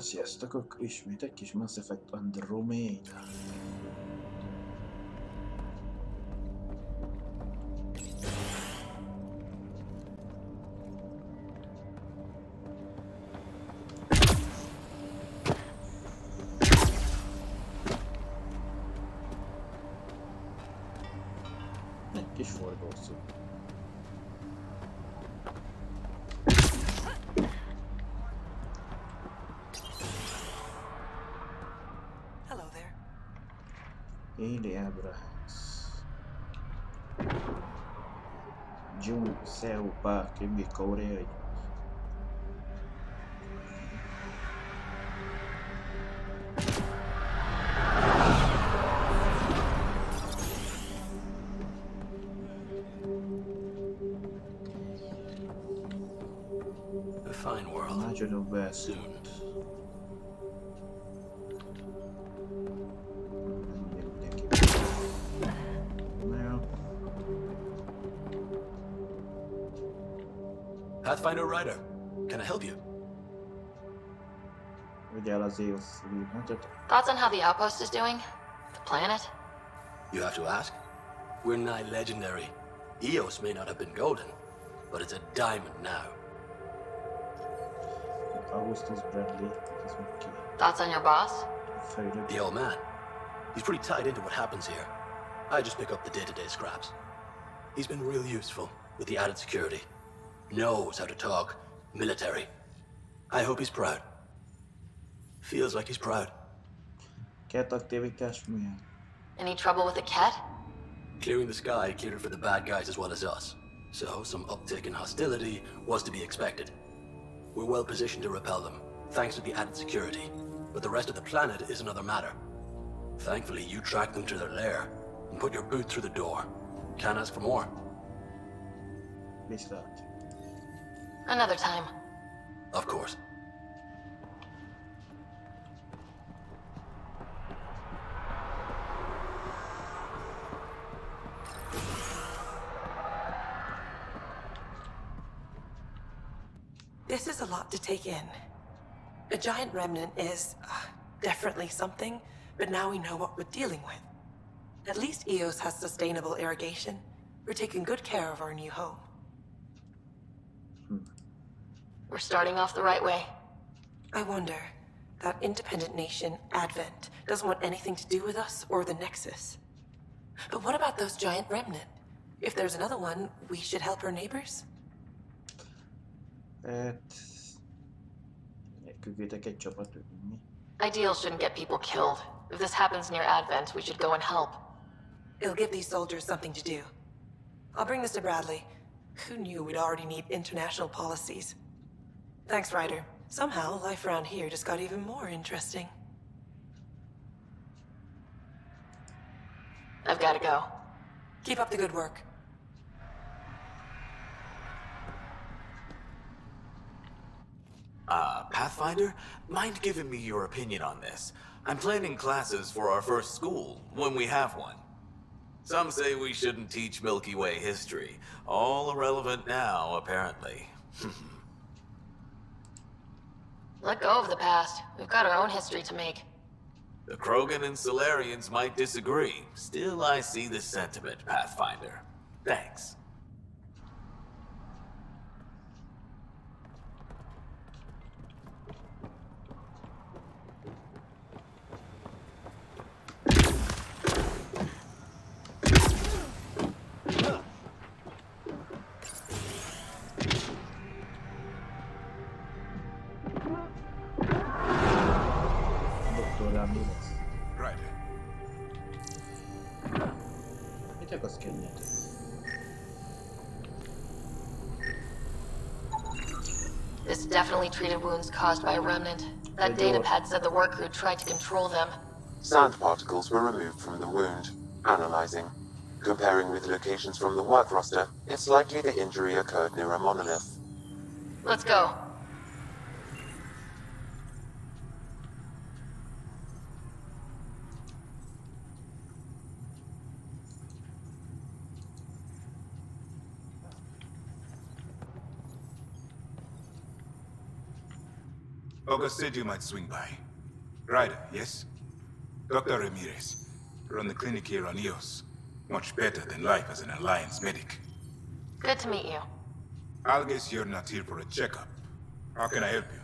Sziasztok, ismét egy kis Mass Effect Andromeda. Park, Bicoreia. A fine world. Ah, Mágico Verso. Soon. Pathfinder Ryder, can I help you? Ugye azért az hát Thoughts on how the outpost is doing? The planet? You have to ask. We're nigh legendary. Eos may not have been golden, but it's a diamond now. Augustus Bradley, ez meg ki? Thoughts on your boss? The old man. He's pretty tied into what happens here. I just pick up the day-to-day scraps. He's been real useful with the added security. Knows how to talk military. I hope he's proud. Feels like he's proud. Két aktivitás milyen? Any trouble with a cat? Clearing the sky cleared it for the bad guys as well as us. So some uptick in hostility was to be expected. We're well positioned to repel them, thanks to the added security. But the rest of the planet is another matter. Thankfully, you tracked them to their lair and put your boot through the door. Can't ask for more. Viszlát. Another time. Of course. This is a lot to take in. A giant remnant is uh, definitely something, but now we know what we're dealing with. At least Eos has sustainable irrigation. We're taking good care of our new home. We're starting off the right way. I wonder, that independent nation, Advent, doesn't want anything to do with us or the Nexus. But what about those giant remnant? If there's another one, we should help our neighbors? Tehát... Küldjetek egy csapatot, mi? Ideals shouldn't get people killed. If this happens near Advent, we should go and help. It'll give these soldiers something to do. I'll bring this to Bradley. Who knew we'd already need international policies? Thanks, Ryder. Somehow, life around here just got even more interesting. I've gotta go. Keep up the good work. Uh, Pathfinder, mind giving me your opinion on this? I'm planning classes for our first school, when we have one. Some say we shouldn't teach Milky Way history. All irrelevant now, apparently. Let go of the past. We've got our own history to make. The Krogan and Salarians might disagree. Still, I see the sentiment, Pathfinder. Thanks. Mit akarsz kérni? This definitely treated wounds caused by a remnant. That They do. datapad said the work crew tried to control them. Sand particles were removed from the wound. Analyzing. Comparing with locations from the work roster, it's likely the injury occurred near a monolith. Let's go. August said you might swing by. Ryder, yes? Dr. Ramirez. Run the clinic here on EOS. Much better than life as an Alliance medic. Good to meet you. I'll guess you're not here for a checkup. How can I help you?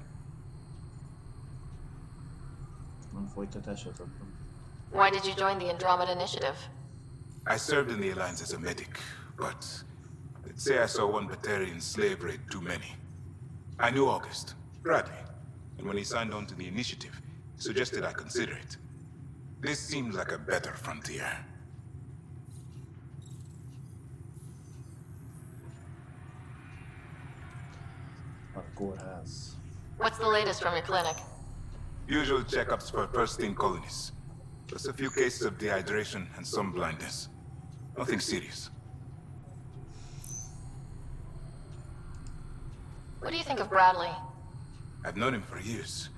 Why did you join the Andromeda Initiative? I served in the Alliance as a medic, but let's say I saw one Batarian slave raid too many. I knew August, Bradley, and when he signed on to the initiative, he suggested I consider it. This seems like a better frontier. A kórház. What's the latest from your clinic? Usual checkups for first-team colonists. Just a few cases of dehydration and some blindness. Nothing serious. What do you think of Bradley? I've known him for years.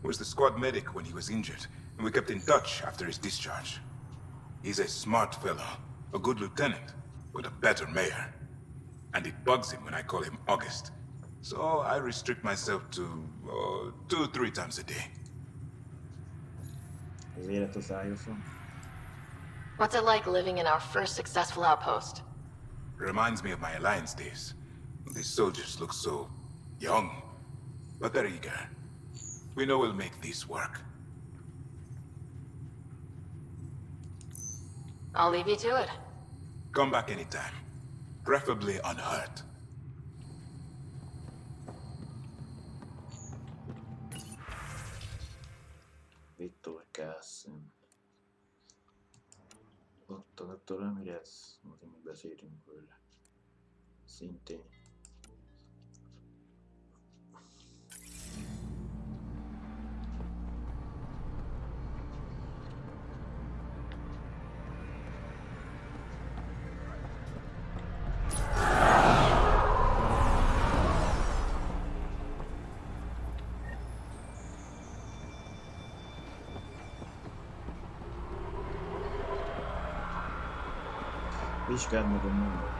He was the squad medic when he was injured, and we kept in touch after his discharge. He's a smart fellow, a good lieutenant, but a better mayor. And it bugs him when I call him August. So I restrict myself to uh, two, three times a day. Az élet az Eos-on. What's it like living in our first successful outpost? Reminds me of my Alliance days. These soldiers look so young, but they're eager. We know we'll make this work. I'll leave you to it. Come back anytime. Preferably unhurt. Vittu Cassin. Otto Dr. Ramirez, mutta me beszélünk vele. Szintén. Vizsgáld meg Hiç gelmedi. Ne?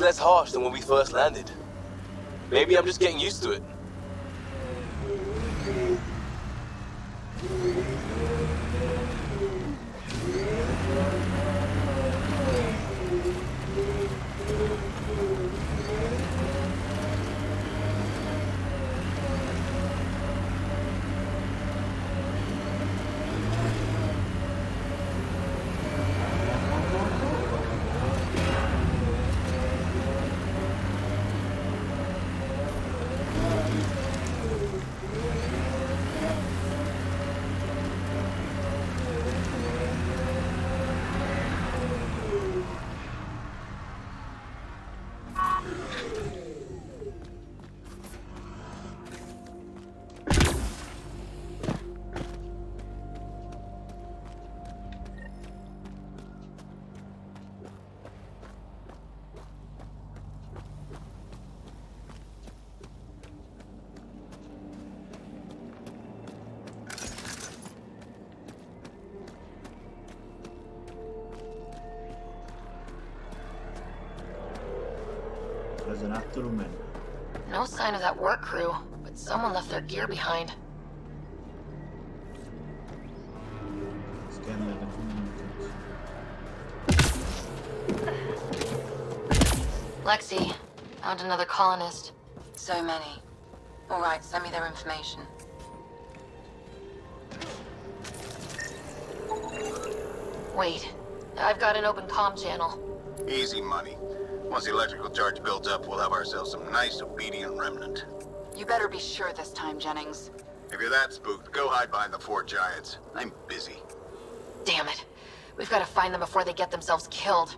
Seems less harsh than when we first landed. Maybe I'm just getting used to it. Sign of that work crew, but someone left their gear behind. Lexi, found another colonist. So many. All right, send me their information. Wait, I've got an open comm channel. Easy money. Once the electrical charge builds up, we'll have ourselves some nice obedient remnant. You better be sure this time, Jennings. If you're that spooked, go hide behind the four giants. I'm busy. Damn it. We've got to find them before they get themselves killed.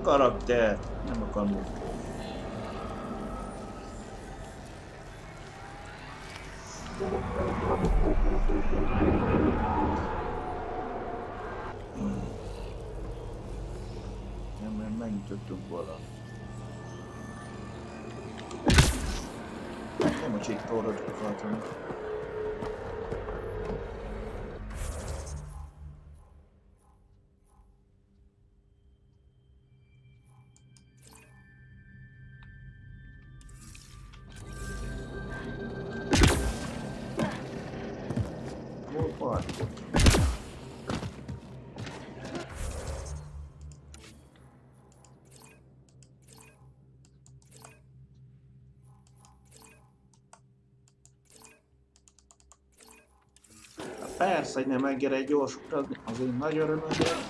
A karakter. Nem mozgni. Nem, mert megnyitottunk volna. Nem a csík torrot akartam. Hát Persze, hogy nem enged egy gyors utazni, az én nagy örömömre.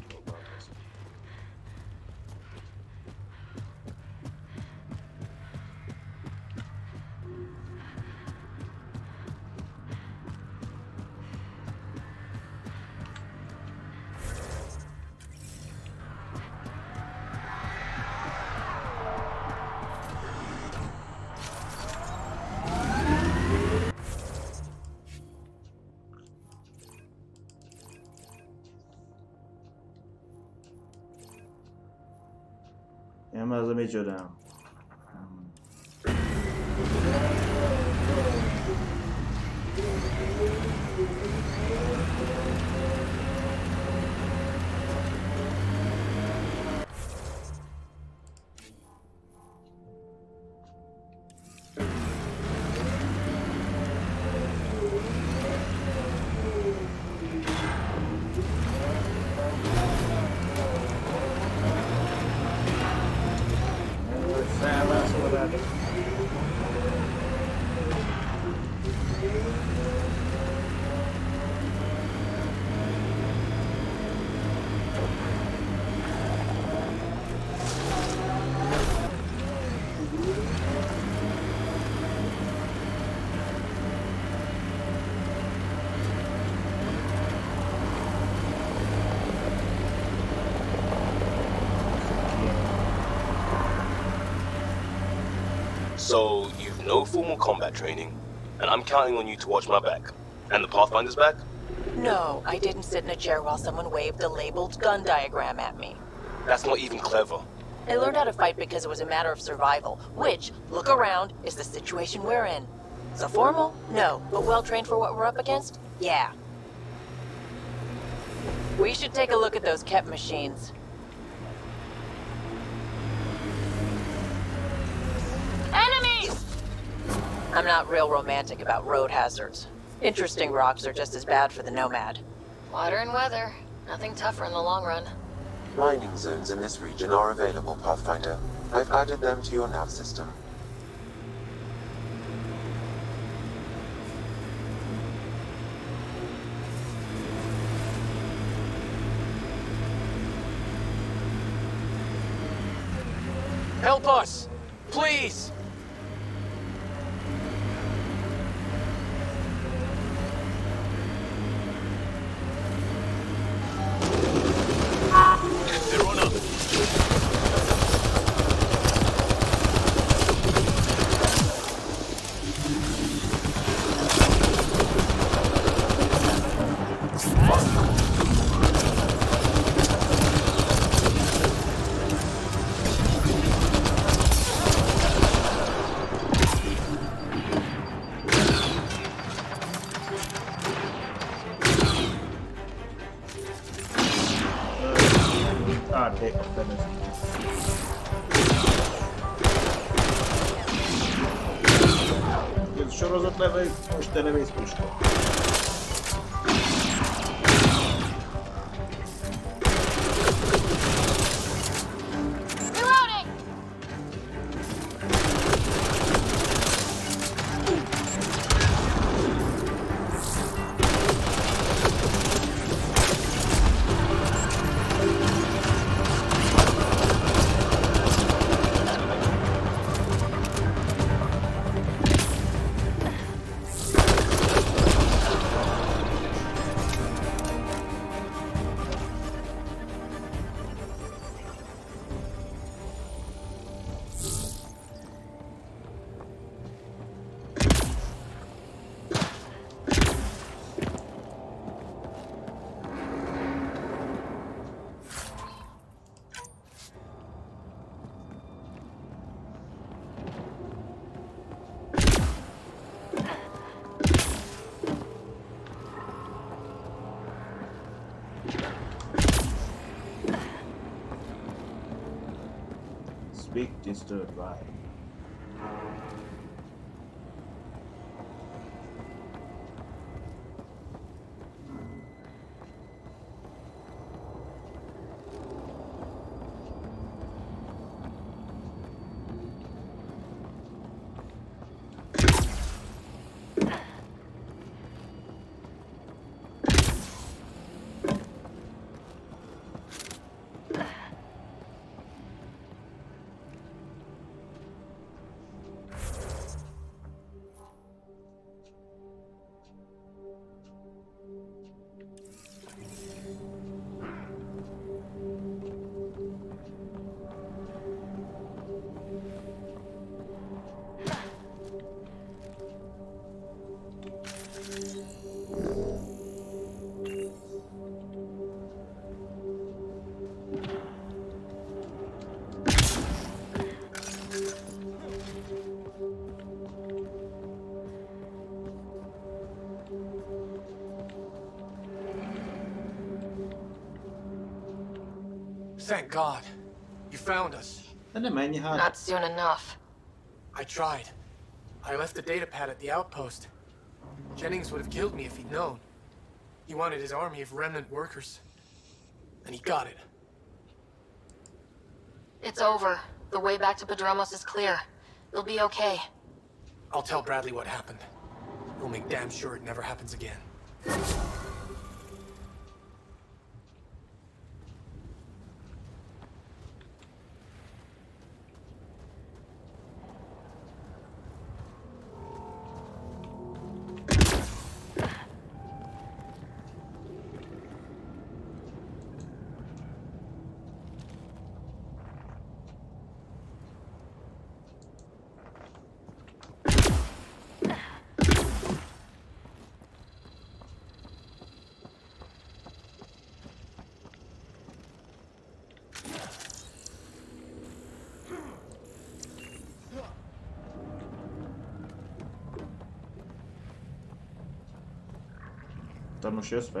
Nem, So, you've no formal combat training, and I'm counting on you to watch my back. And the Pathfinder's back? No, I didn't sit in a chair while someone waved a labeled gun diagram at me. That's not even clever. I learned how to fight because it was a matter of survival, which, look around, is the situation we're in. So formal? No. But well trained for what we're up against? Yeah. We should take a look at those kept machines. Not real romantic about road hazards. Interesting rocks are just as bad for the Nomad. Water and weather. Nothing tougher in the long run. Mining zones in this region are available, Pathfinder. I've added them to your nav system. Ah, dick, goodness. Şu rozotları üç tane base. Disturbed vibe. Thank God. You found us. De nem ennyi hát. Not soon enough. I tried. I left the data pad at the outpost. Jennings would have killed me if he'd known. He wanted his army of remnant workers. And he got it. It's over. The way back to Prodromos is clear. You'll be okay. I'll tell Bradley what happened. We'll make damn sure it never happens again. Torno și eu să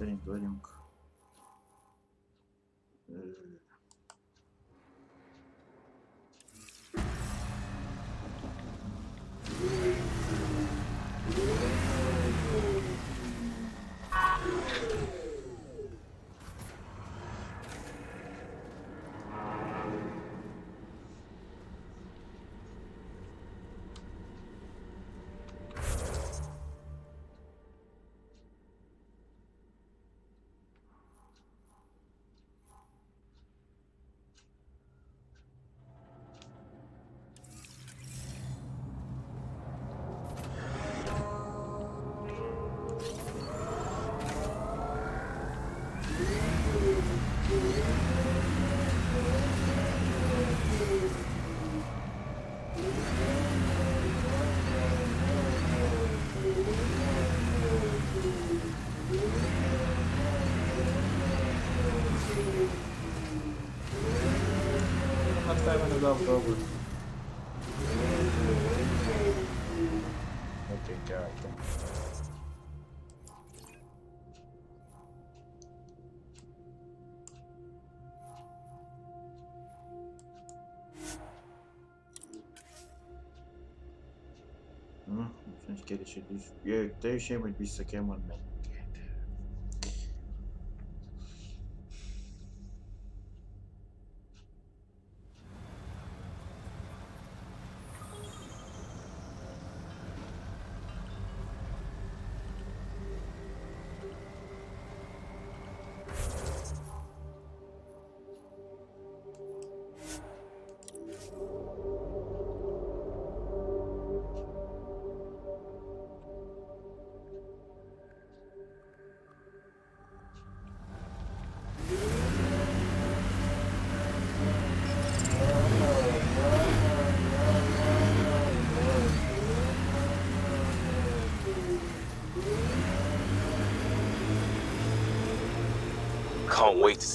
Мониторинг jumped over. Okay, gotcha. Hmm, since get it should be yeah, they should be second one man.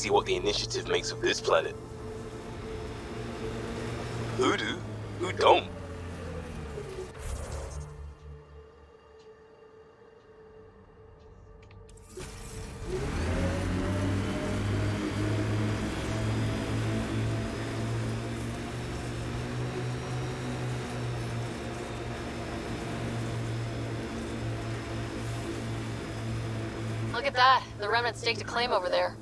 See what the initiative makes of this planet. Who do? Who don't? Look at that. The Remnant staked a claim over there.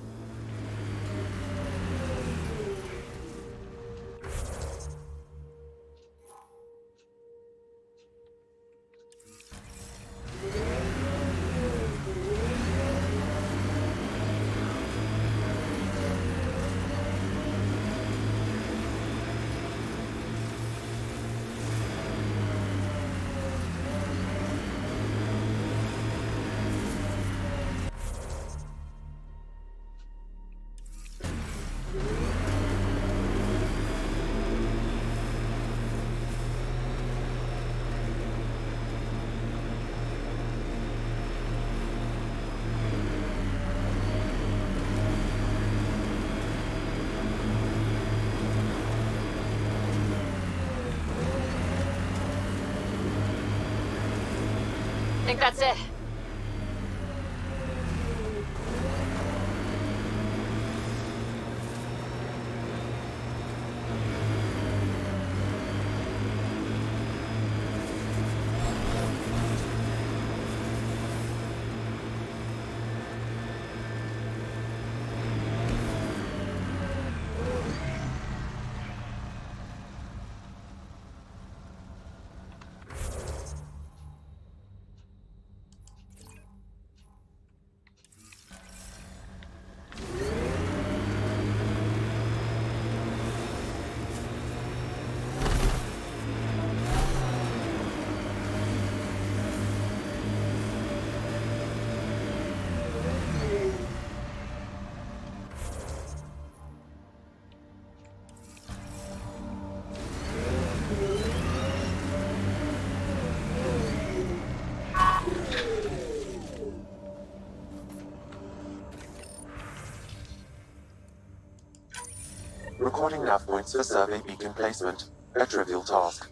Recording nav points for survey beacon placement. A trivial task.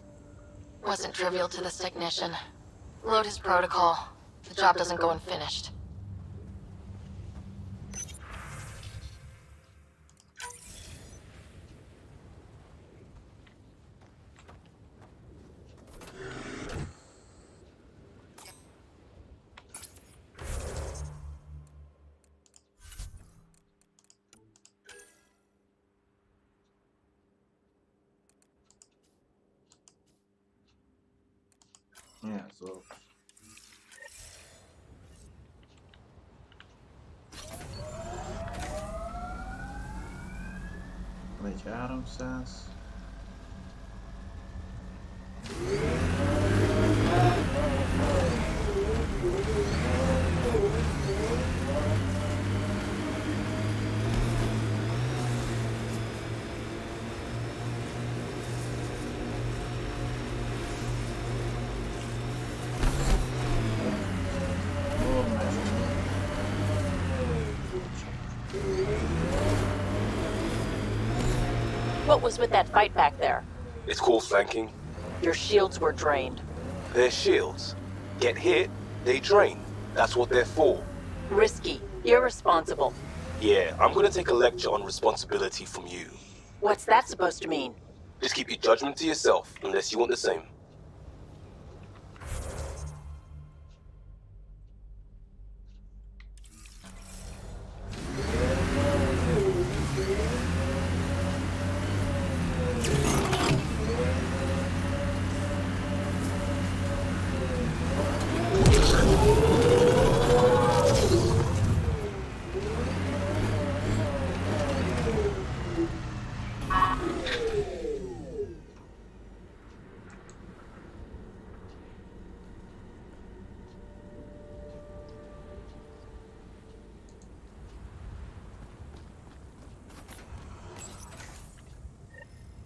Wasn't trivial to this technician. Load his protocol. The job doesn't go unfinished. So. Een beetje ademstaas. What was with that fight back there? It's called flanking. Your shields were drained. Their shields. Get hit, they drain. That's what they're for. Risky. Irresponsible. Yeah, I'm gonna take a lecture on responsibility from you. What's that supposed to mean? Just keep your judgment to yourself, unless you want the same.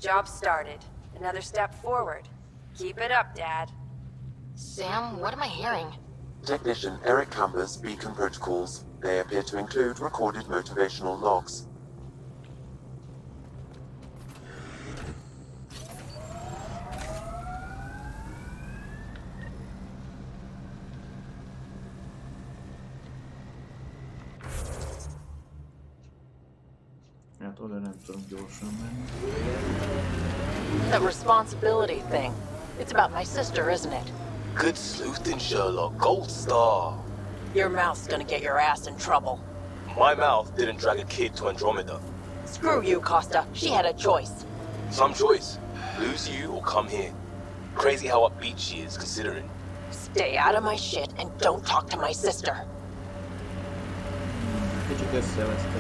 Job started. Another step forward. Keep it up, Dad. Sam, what am I hearing? Technician Eric Camber's beacon protocols. They appear to include recorded motivational logs. Hát oda nem tudom gyorsan menni. The responsibility thing. It's about my sister, isn't it? Good sleuthing, Sherlock. Gold star. Your mouth's gonna get your ass in trouble. My mouth didn't drag a kid to Andromeda. Screw you, Kosta. She had a choice. Some choice. Lose you or come here. Crazy how upbeat she is, considering. Stay out of my shit and don't talk to my sister. Kicsit összevesztek. Gyük.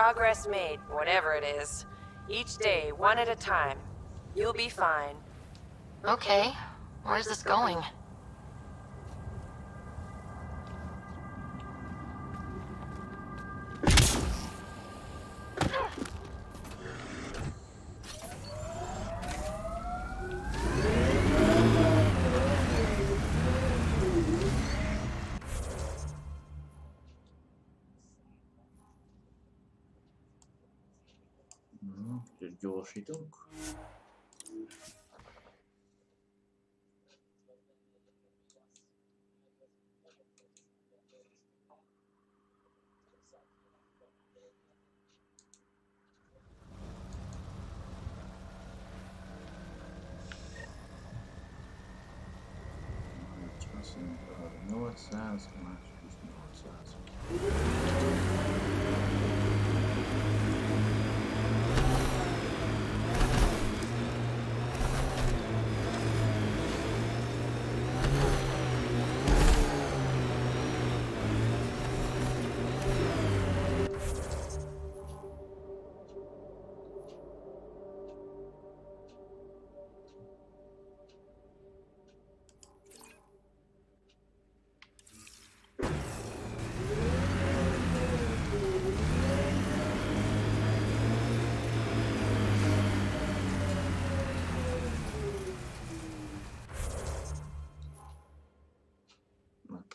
Progress made, whatever it is. Each day, one at a time. You'll be fine. Okay. Where's this going? хороший друг. North South March, North South.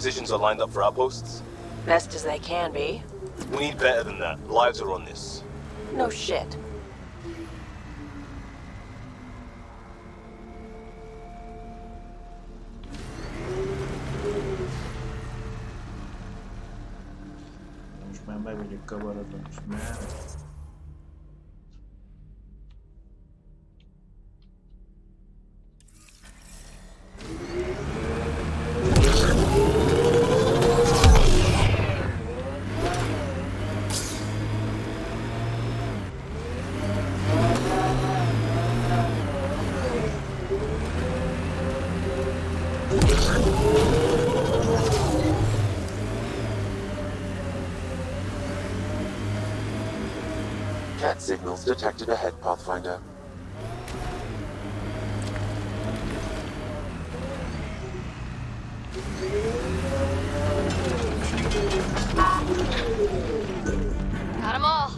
Requisitions are lined up for outposts. Best as they can be. We need better than that. Lives are on this. No shit. Most már be vagyok már. Detected ahead, Pathfinder. Got them all.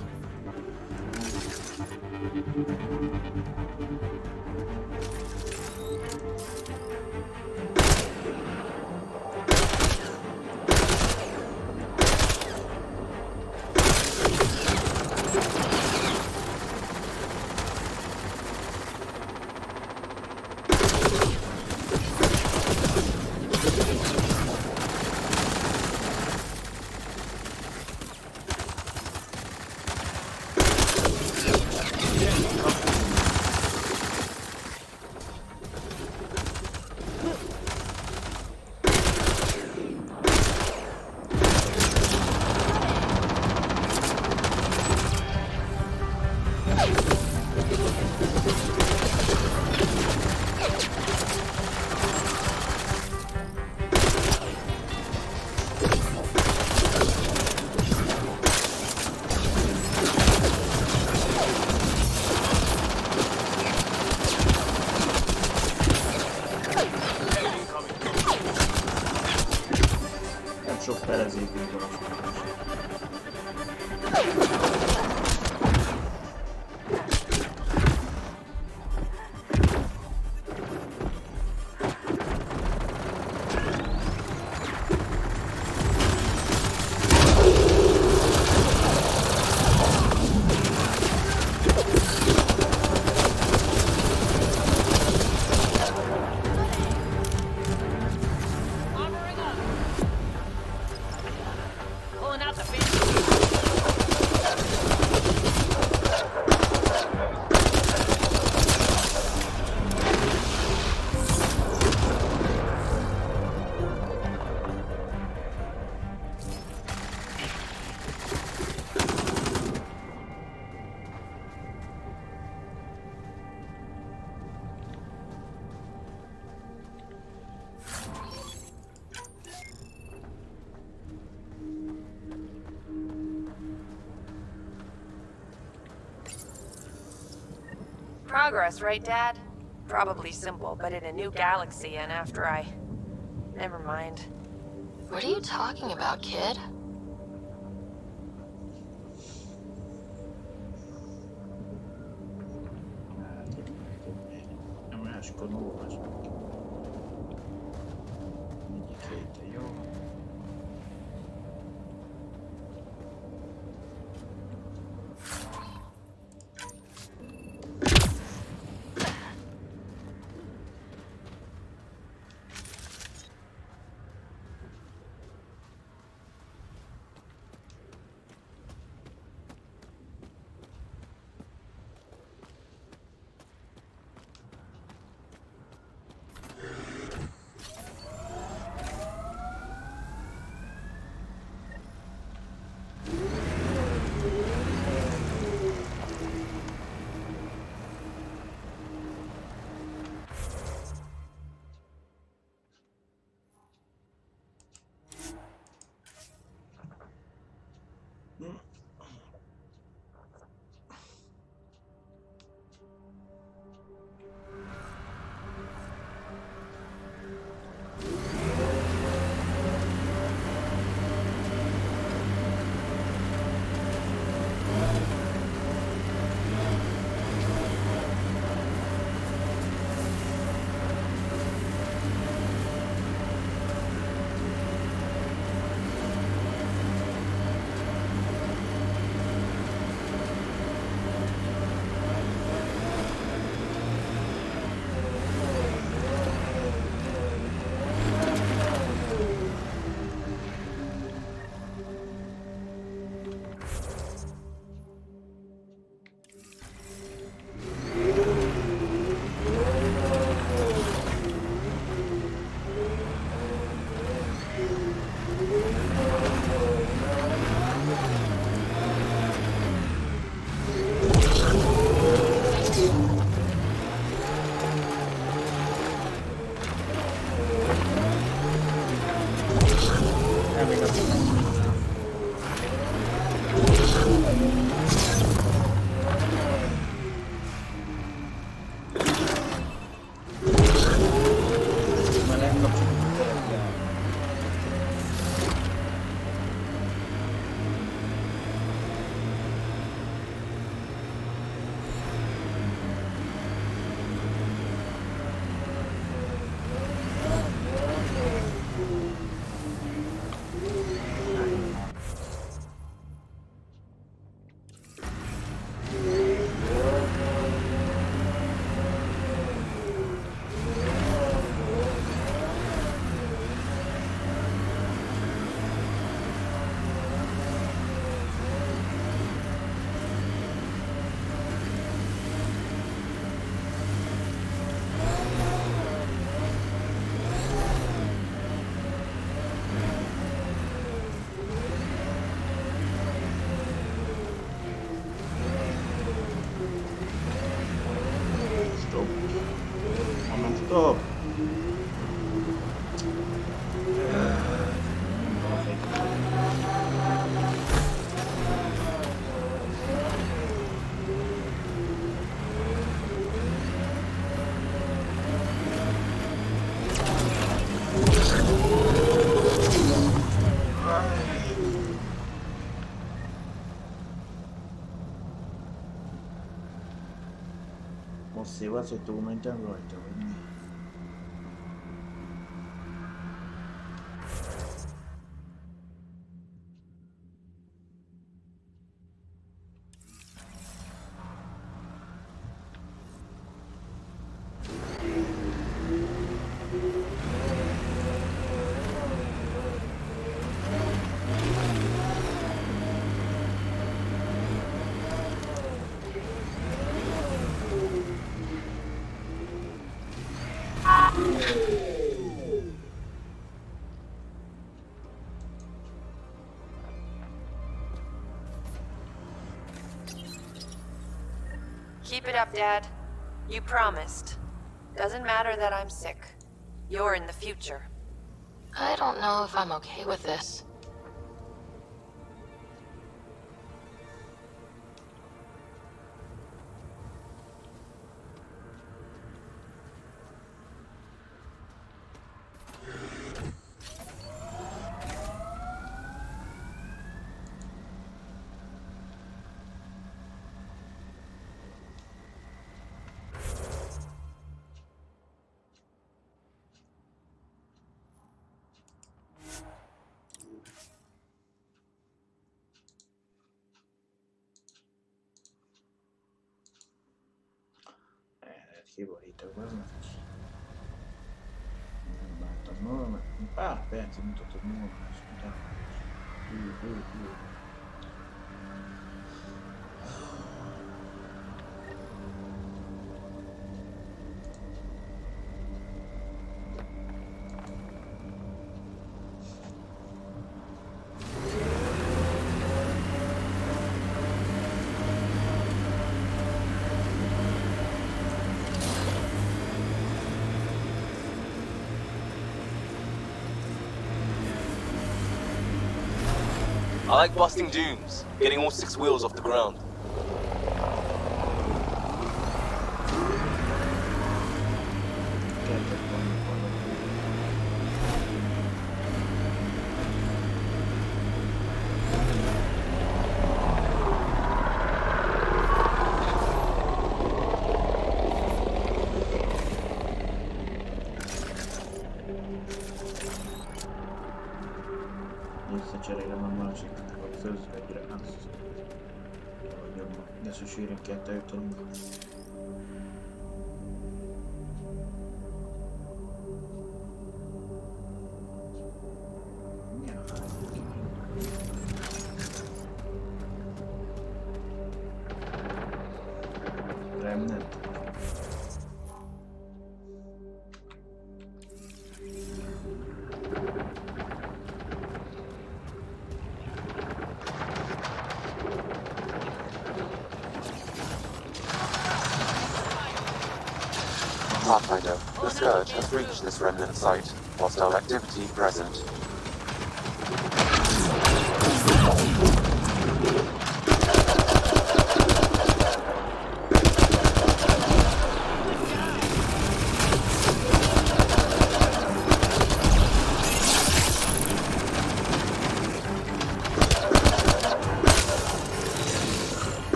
Progress, right, Dad? Probably simple, but in a new galaxy, and after I. Never mind. What are you talking about, kid? A másikon olvasok. Sebas se estuvo mentando ahí. Dad. You promised. Doesn't matter that I'm sick. You're in the future. I don't know if I'm okay with this. sì, bonito, quasi una cucina. Ma tornò, ma mi pare, penso, tutto il mondo, scusate. Qui, qui, qui. Like busting dunes, getting all six wheels off the ground. Özvegyre azt. Hogy a nesősűrűn kell this remnant site. Hostile activity present.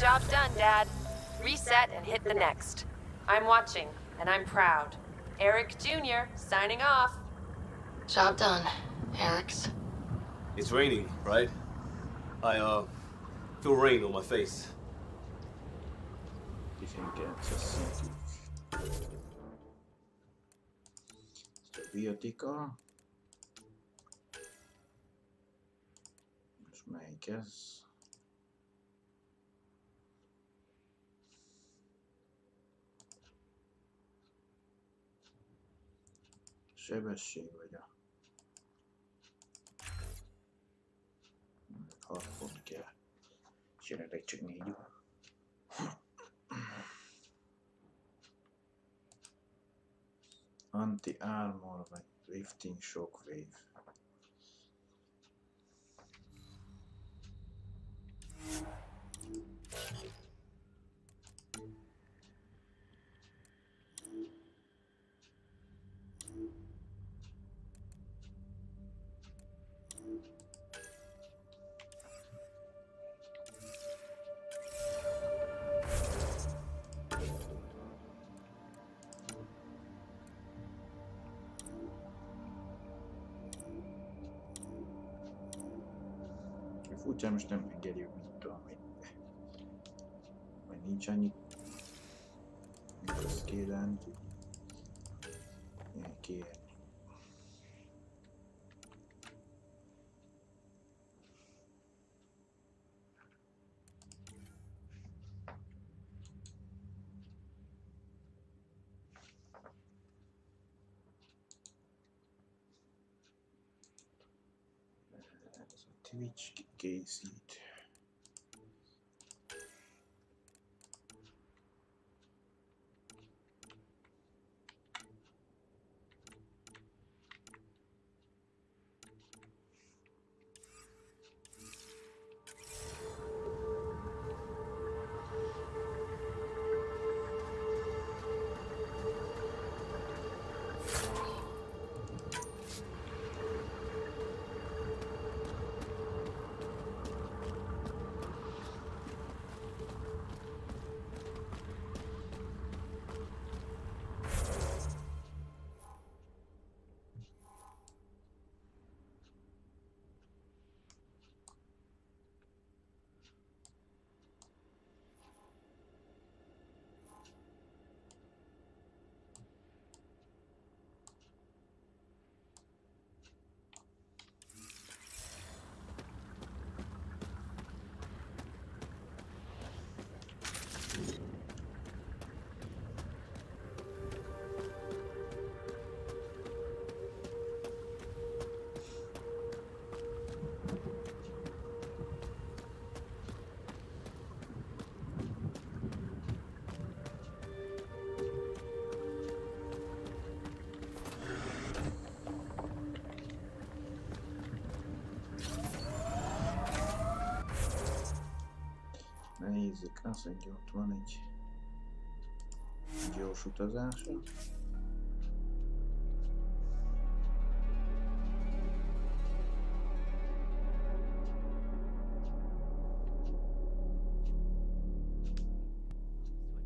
Job done, Dad. reset, and hit the next. I'm watching, and I'm proud. Eric Jr. signing off. Job done, Eric's. It's raining, right? I, uh, feel rain on my face. Dicen que es así. Biótico. És melyik ez? Sebesség vagy a... Pont kell. És jelenleg csak négy van. Anti-armor vagy lifting shockwave. A Twitch készít. Nézzük, azt mondja, ott van egy gyors utazása.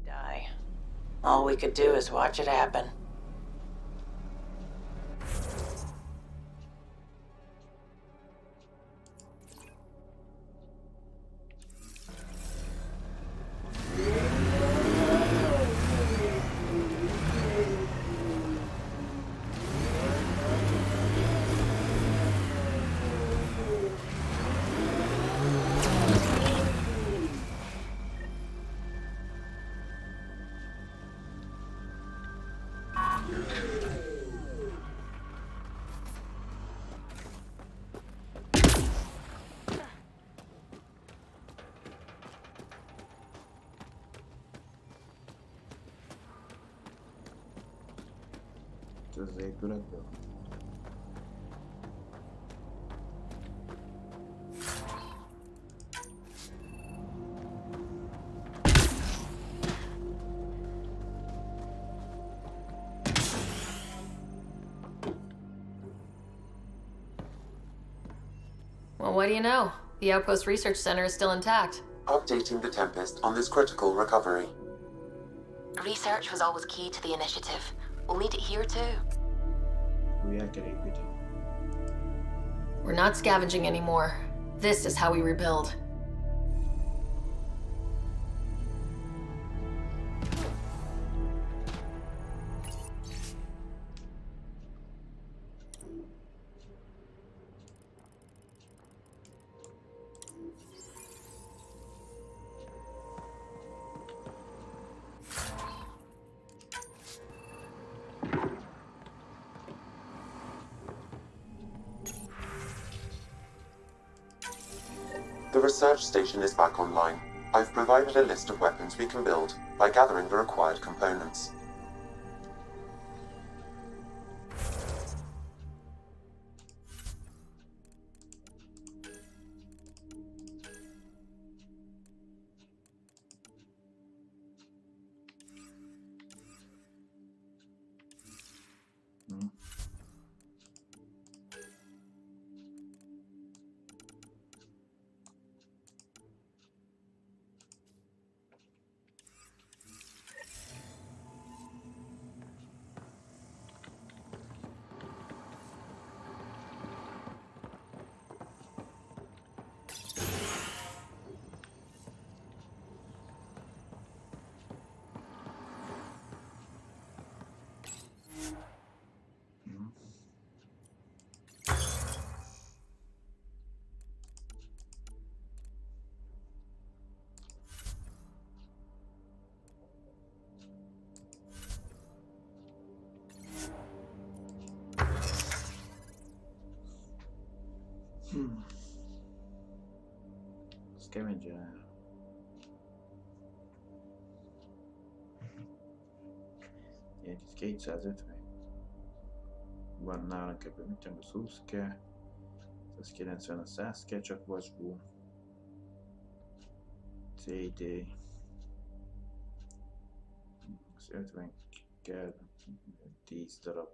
Die. All we could do is watch it happen. Itt. Well, what do you know? The Outpost Research Center is still intact. Updating the Tempest on this critical recovery. Research was always key to the initiative. We'll need it here too. We're not scavenging anymore. This is how we rebuild. Station is back online. I've provided a list of weapons we can build by gathering the required components. Hmm. Scavenger. Itt 250. Van nálunk ebből mit tudom, az 20 kell. Az 90 a 100 kell csak vasból. CD. Az 50 kell. 10 darab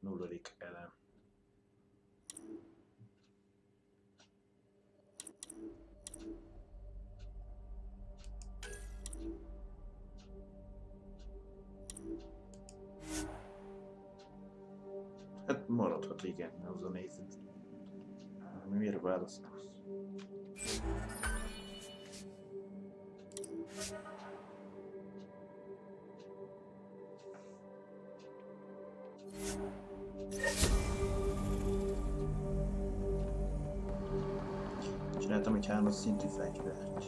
nulladik elem. Maradhat igen, az a nézet. Miért választasz? Csináltam egy hármas szintű fegyvert.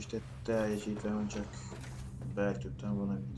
Értem, hogy most itt teljesítve van,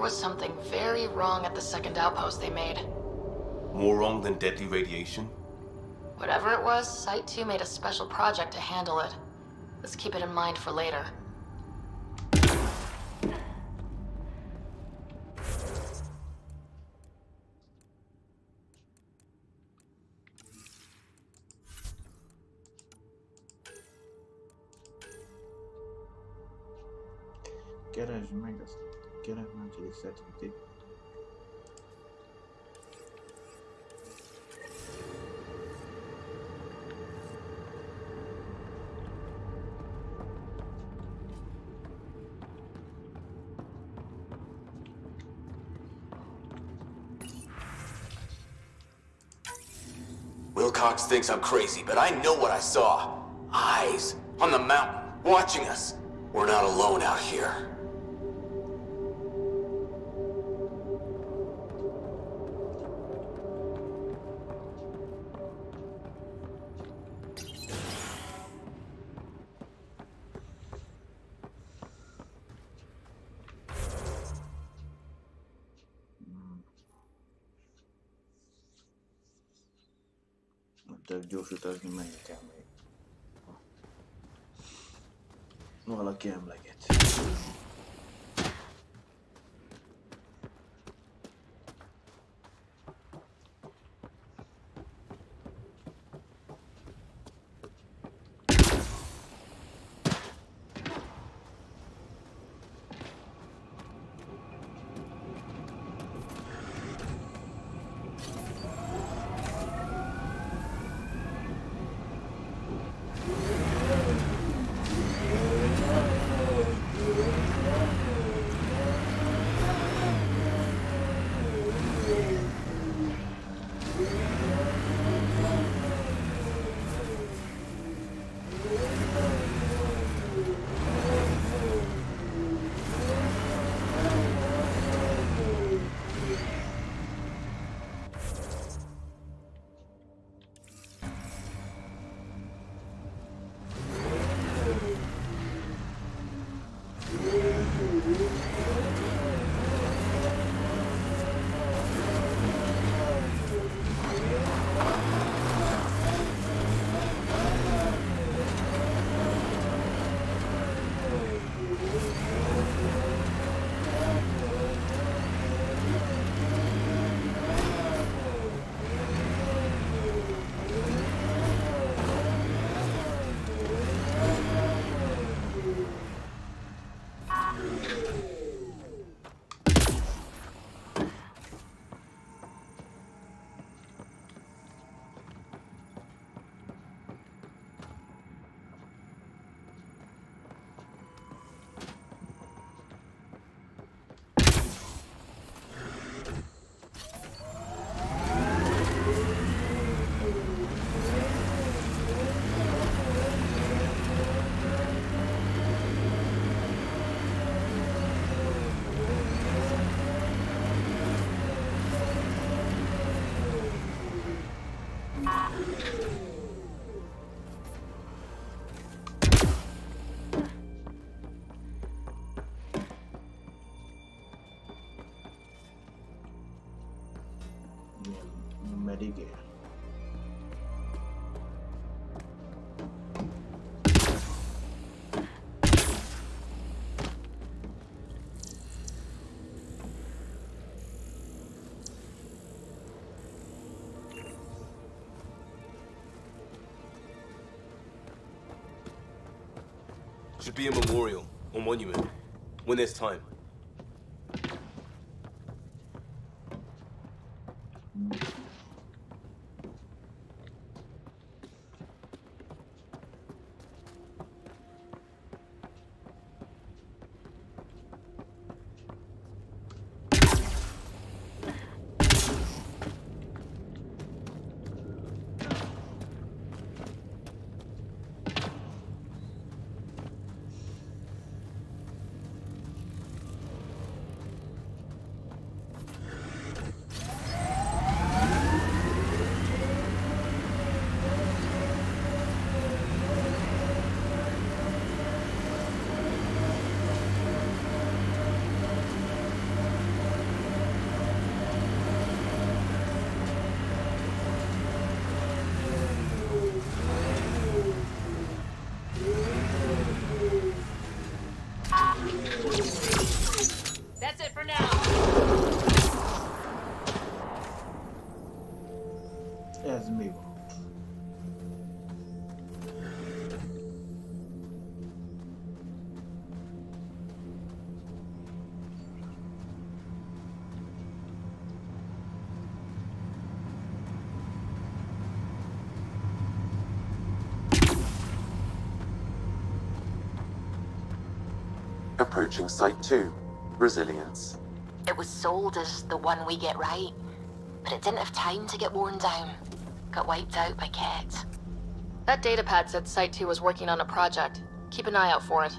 There was something very wrong at the second outpost they made. More wrong than deadly radiation? Whatever it was, Site 2 made a special project to handle it. Let's keep it in mind for later. Meg. Wilcox thinks I'm crazy, but I know what I saw. Eyes on the mountain, watching us. We're not alone out here. Should be a memorial or monument when there's time. Approaching Site 2. Resilience. It was sold as the one we get right, but it didn't have time to get worn down. Got wiped out by Kett. That datapad said Site 2 was working on a project. Keep an eye out for it.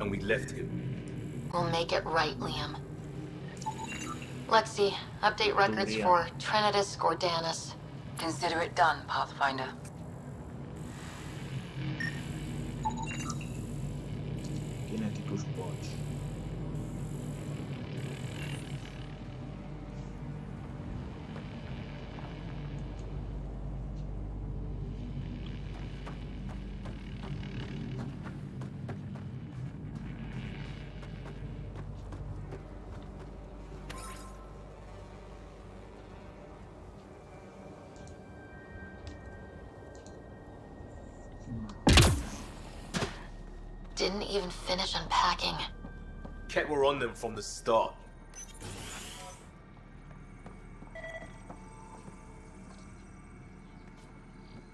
and we left him. We'll make it right, Liam. Lexi, update records Liam. for Trinitas Gordanus. Consider it done, Pathfinder. Didn't even finish unpacking. Kett were on them from the start.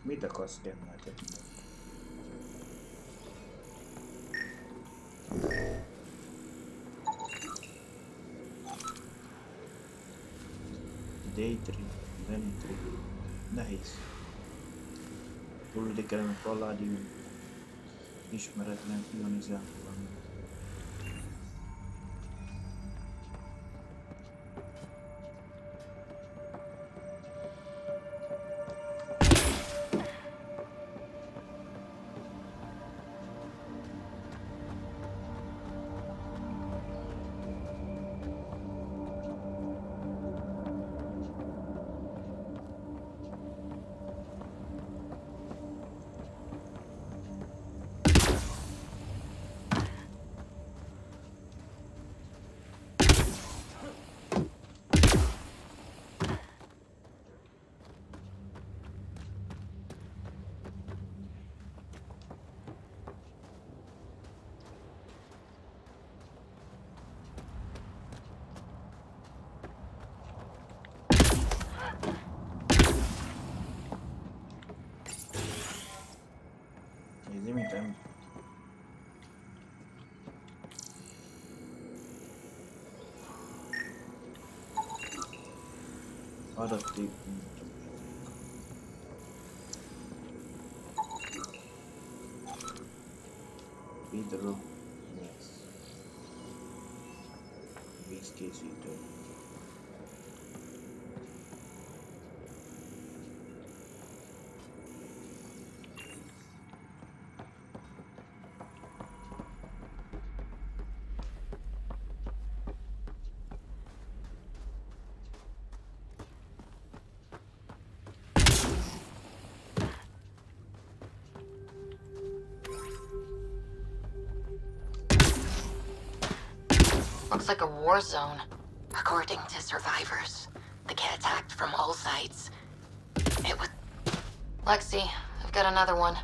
Mit akarsz kérni? Daytree, Venitree, nehéz. Fluidikelem Palladium, ismeretlen különüzem. Ionizátor. Nézni, mint em- Adatti Hidro Yes Vízkészítő Looks like a war zone. According to survivors, the kid attacked from all sides. It was... Lexi, I've got another one.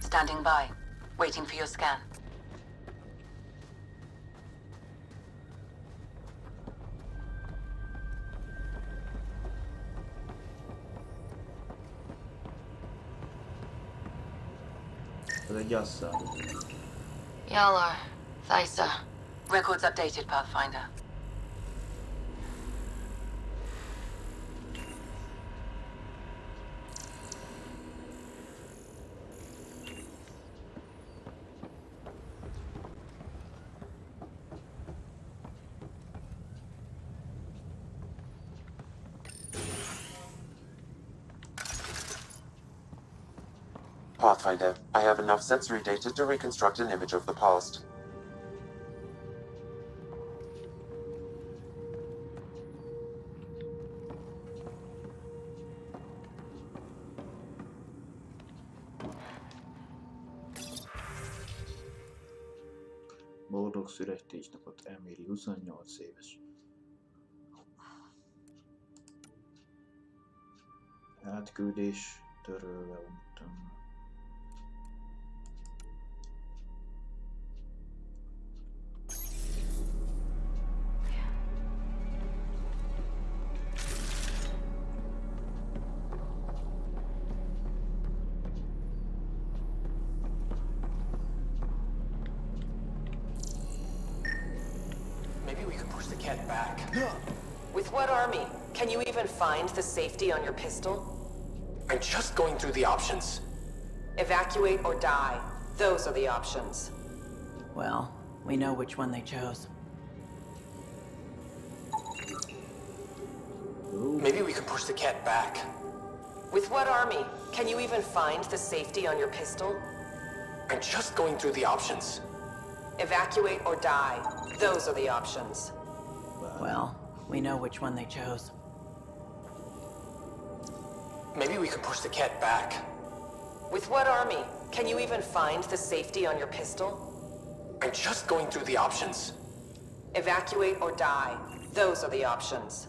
Standing by, waiting for your scan. Ez egy asszal. Y'all are. Thysa. Records updated, Pathfinder. Pathfinder, I have enough sensory data to reconstruct an image of the past. 28 éves. Átküldés törölve untam. Find the safety on your pistol? I'm just going through the options. Evacuate or die. Those are the options. Well, we know which one they chose. Maybe we could push the cat back. With what army? Can you even find the safety on your pistol? I'm just going through the options. Evacuate or die. Those are the options. Well, we know which one they chose. Maybe we could push the cat back. With what army? Can you even find the safety on your pistol? I'm just going through the options. Evacuate or die. Those are the options.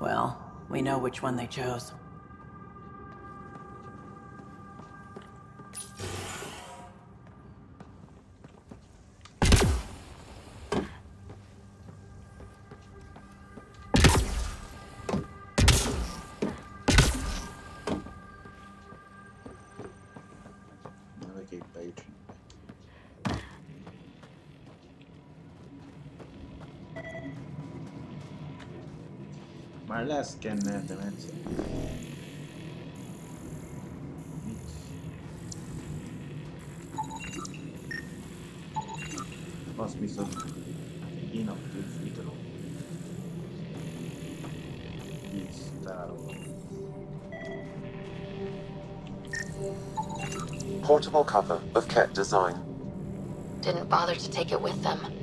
Well, we know which one they chose. Már leszkenneltem egyszer. Mit? Azt viszont inaktív videó. Tisztálom. Portable cover of Kett design. Didn't bother to take it with them.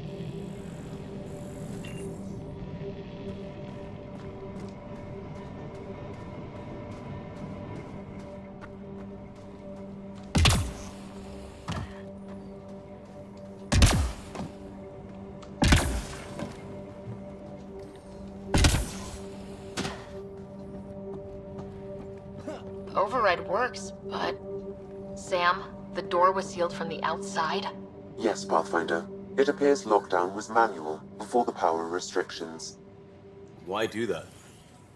From the outside? Yes, Pathfinder. It appears lockdown was manual before the power restrictions. Why do that?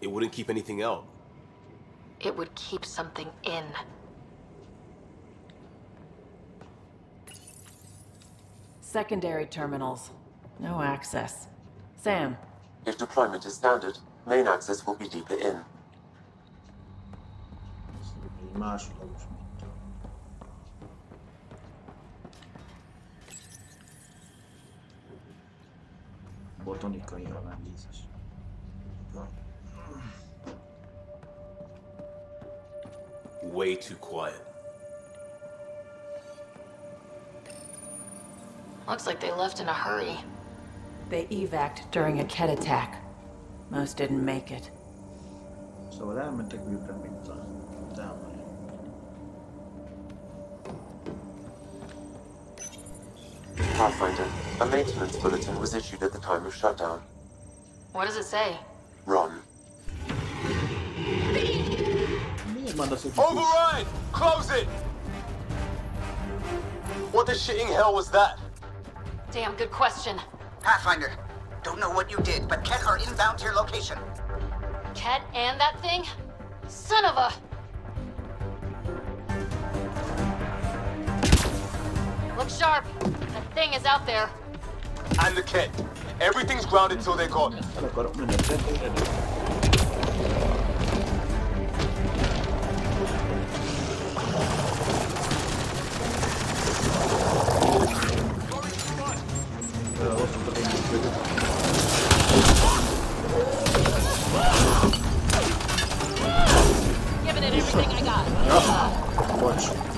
It wouldn't keep anything out. It would keep something in. Secondary terminals. No access. Sam, If deployment is standard, main access will be deeper in. Így másodlagos, mint a... Analízis. Way too quiet. Looks like they left in a hurry. they evac'd during a Kett attack. Most didn't make it. Szóval elmentek bűvre, mint a támadás. Pathfinder, a maintenance bulletin was issued at the time of shutdown. What does it say? Run. Miért mondasz, hogy Override! Close it! What the shitting hell was that? Damn good question. Pathfinder, don't know what you did, but Kett are inbound to your location. Kett and that thing? Son of a... Look sharp. That thing is out there. And the kid. Everything's grounded till they're gone. Fel akarok menni, tetőre. Ott a lényeg között. Giving it everything I got. Ja,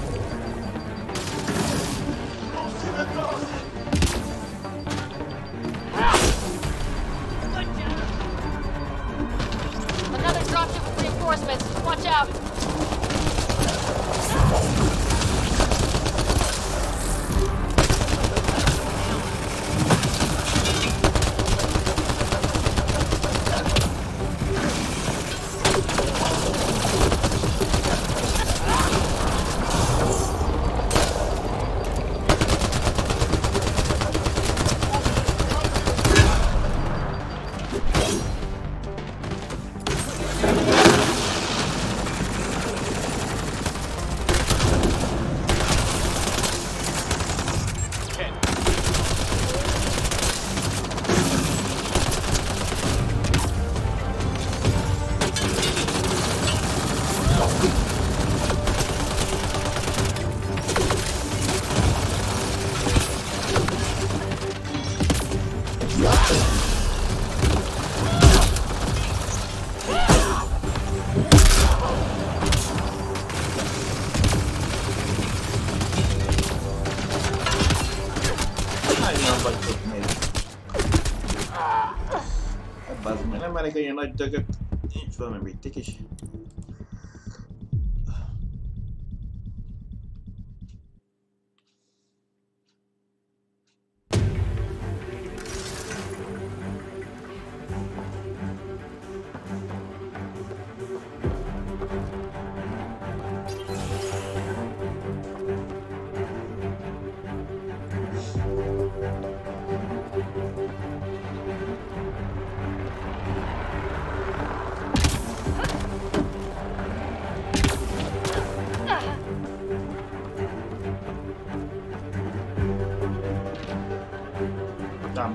nem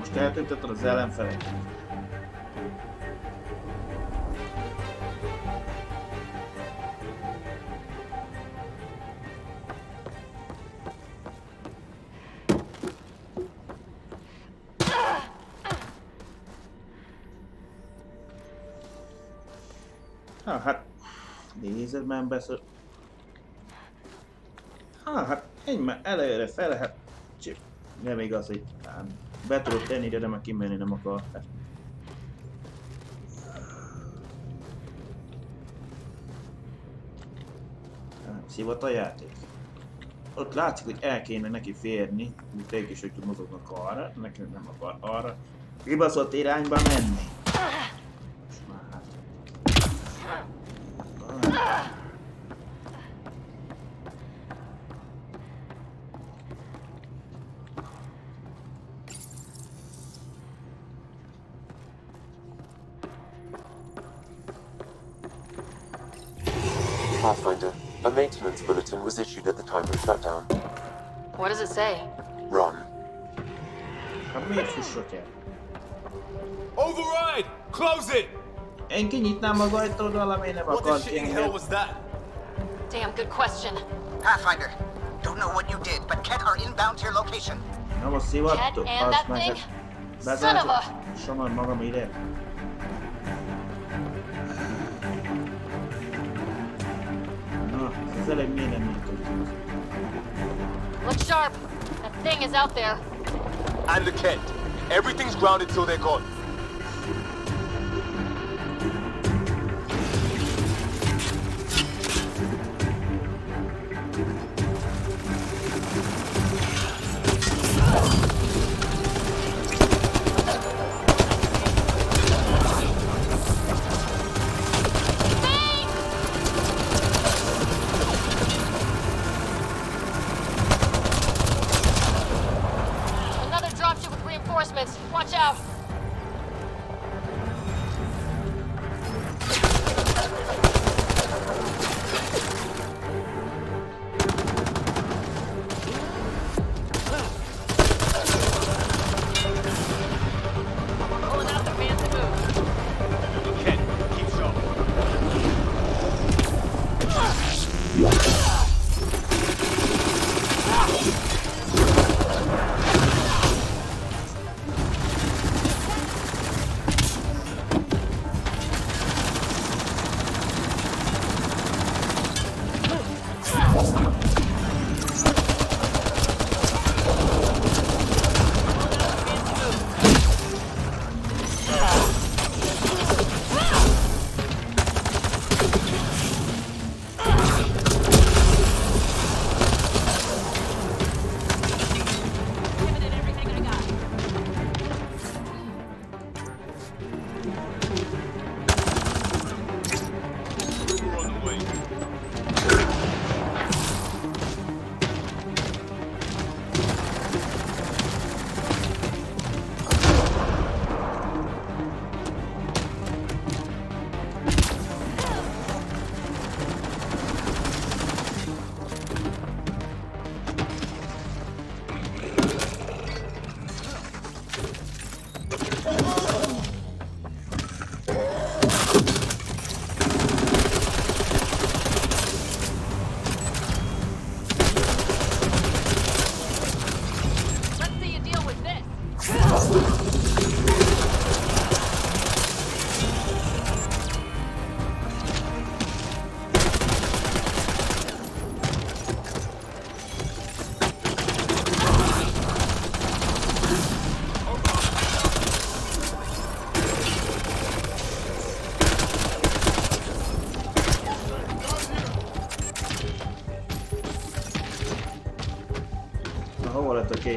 most eltünteted az ellenfelet. Ha, hát nézed már beszél. Ha, hát egy már előre fel, csak nem igaz, hogy be tudod tenni, de nem kimenni nem akar. Szívott a játék. Ott látszik, hogy el kéne neki férni, úgy ők is, hogy mozognak arra, neki nem akar arra. Kibaszott irányba menni. Say? Run. Hát miért fussok? Override! Close it! Én kinyitnám az ajtót, valami nem What the shit in hell was that? Damn good question. Pathfinder, don't know what you did, but Kett are inbound to your location. Na most szivattok, Cat and azt that meg. thing? Bezártam. Son of Saman magam ide. Na, ez elég miért nem működik. Look sharp. Thing is out there. And the kid. Everything's grounded till they're gone.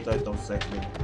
Hova lett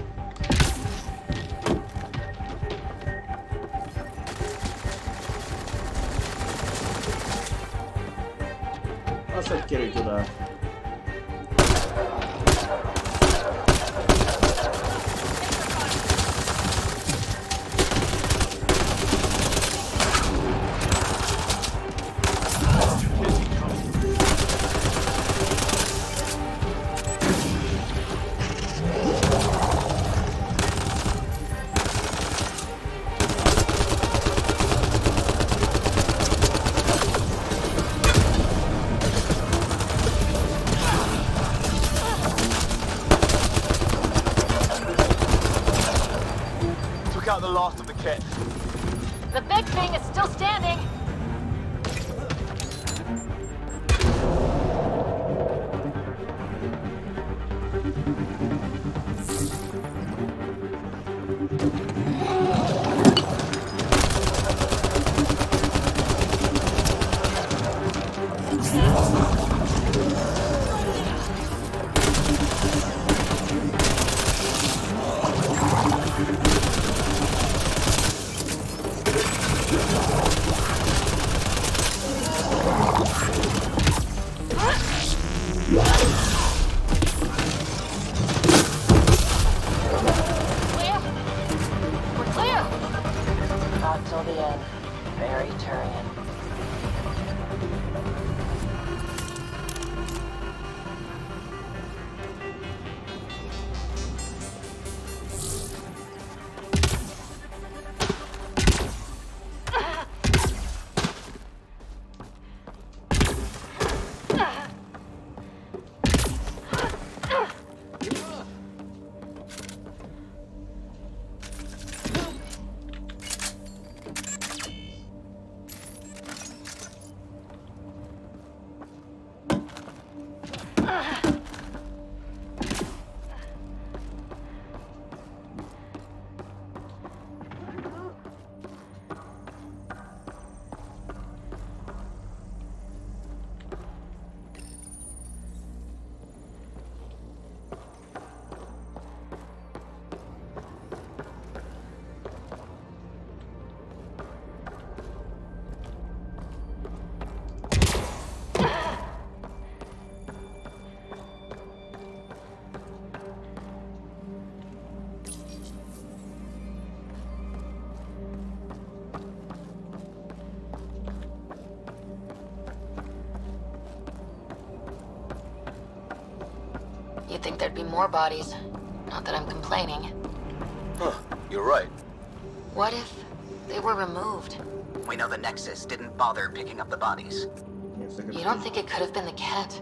there'd be more bodies. Not that I'm complaining. Huh, you're right. What if they were removed? We know the Nexus didn't bother picking up the bodies. You don't think it could have been the cat?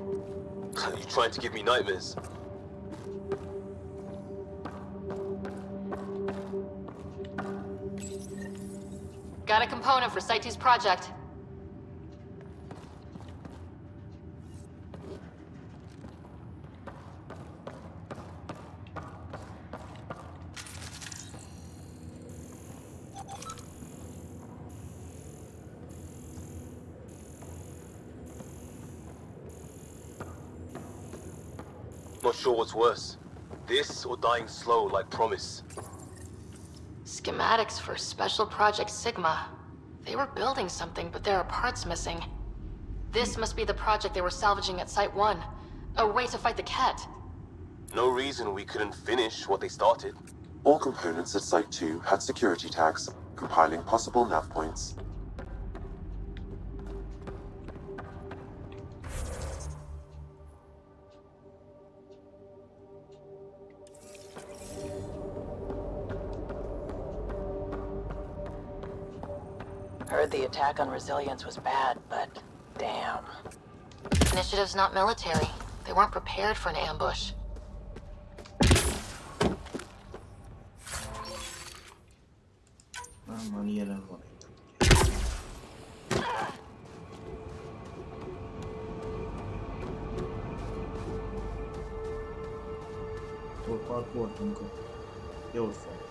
You're trying to give me nightmares? Got a component for Site 2's project. What's worse. This or dying slow like promise. Schematics for Special Project Sigma. They were building something, but there are parts missing. This must be the project they were salvaging at Site 1. A way to fight the Kett. No reason we couldn't finish what they started. All components at Site 2 had security tags, compiling possible nav points. Attack on Resilience was bad, but damn. Initiative's not military. They weren't prepared for an ambush. Mamma mia, non vuole. Hol parkoltunk? Jól fel.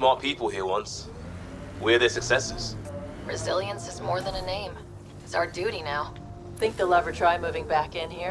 Smart people here once. We're their successors. Resilience is more than a name. It's our duty now. Think they'll ever try moving back in here?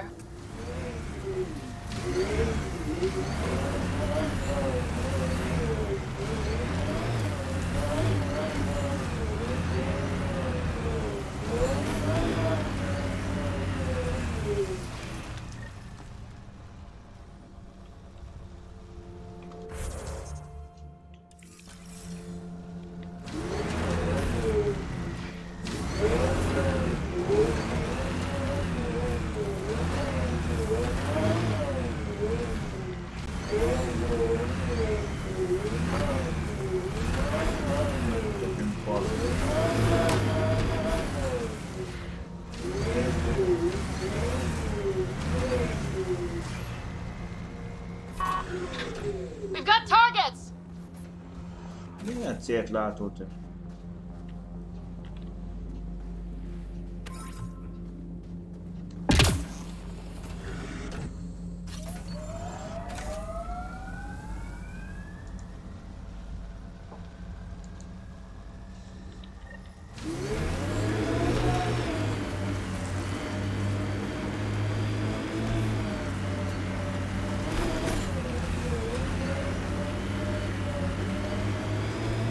seyahatler atıldı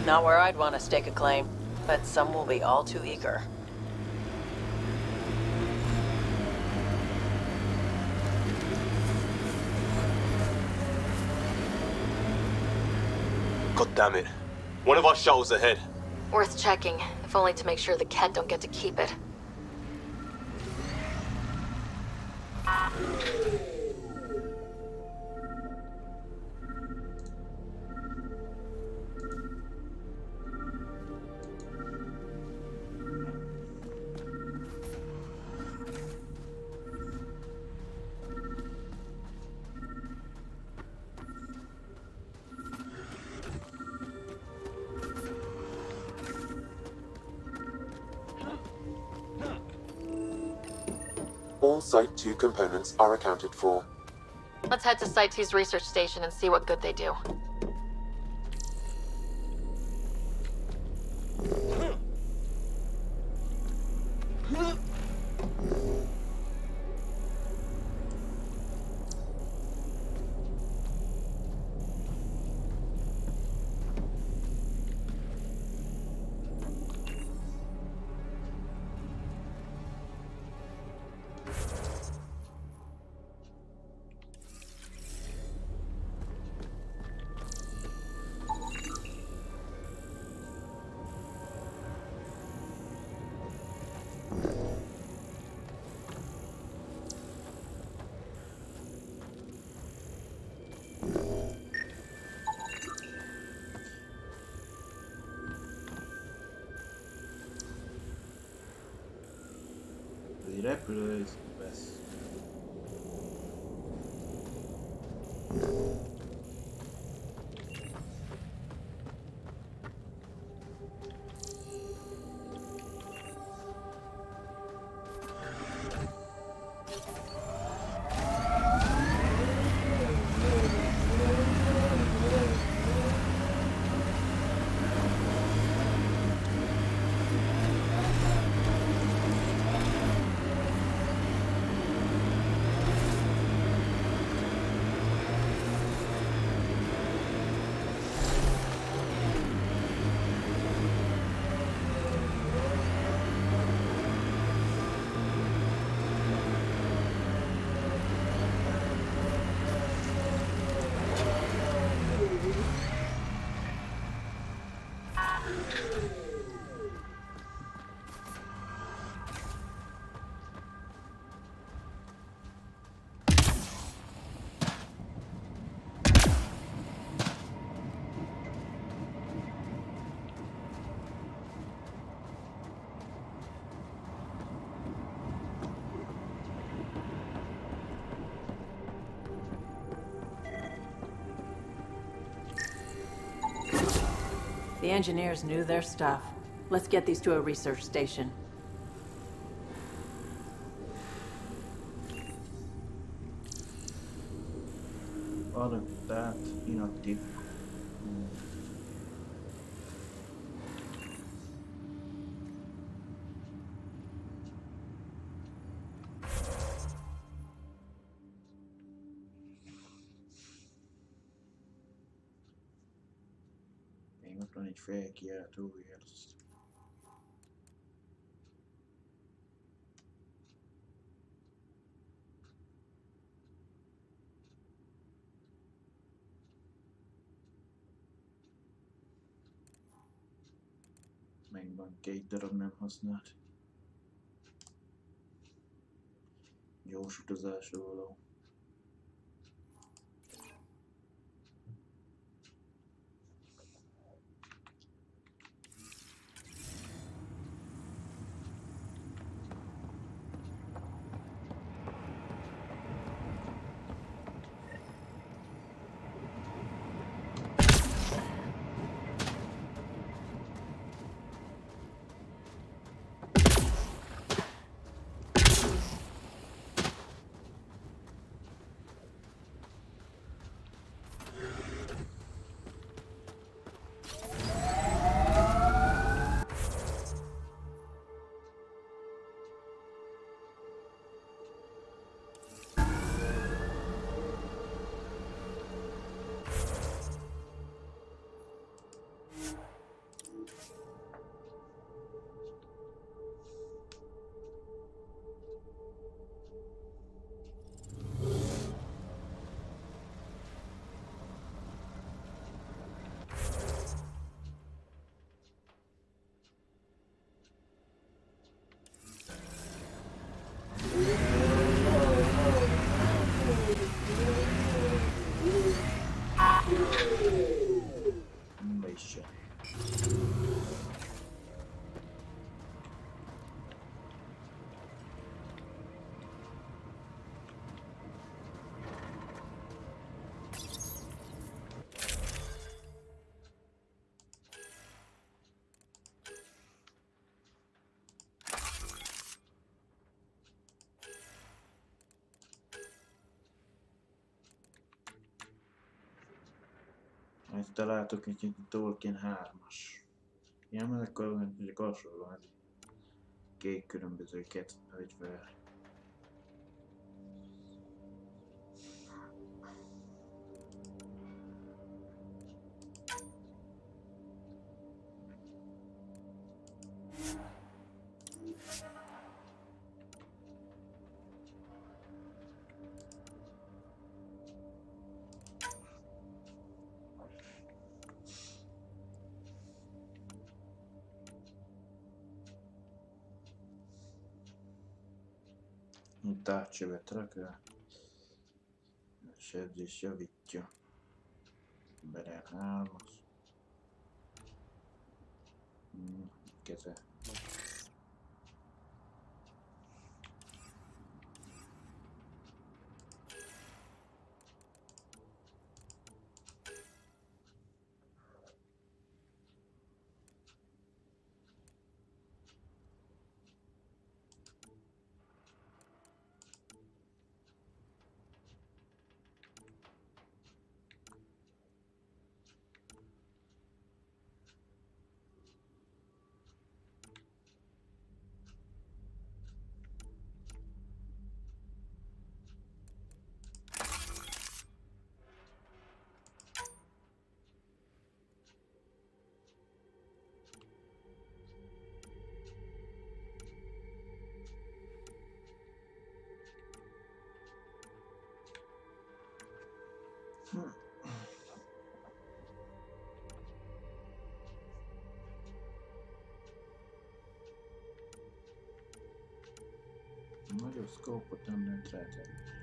Not where I'd want to stake a claim, but some will be all too eager. God damn it. One of our shuttles ahead. Worth checking, if only to make sure the Kett don't get to keep it. All Site 2 components are accounted for. Let's head to Site 2's research station and see what good they do. Ez egy engineers knew their stuff. Let's get these to a research station. HVAC, yeah, doğru yeriz. Még van két darab nem használt. Gyors utazásra való. amit találtok, egy Tolkien 3-as. Ilyen, mert akkor ugye alsóban kék különböző két fegyver. ci metterà che c'è di sciovicchio bene Ramos Nagyobb szkópot nem lehet rátenni. Bara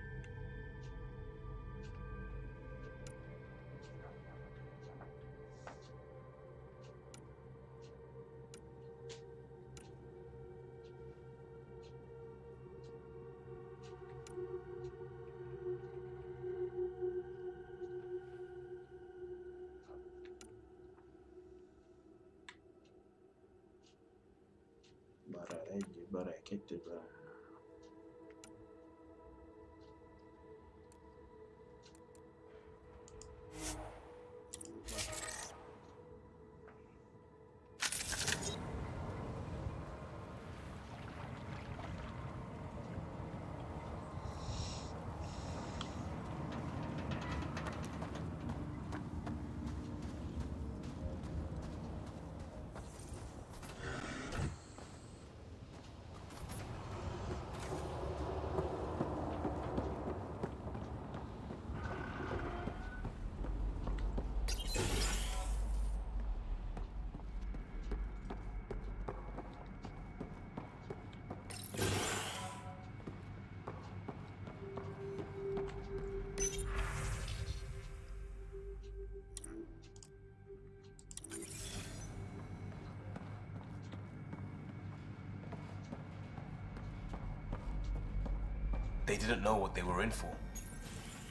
They didn't know what they were in for.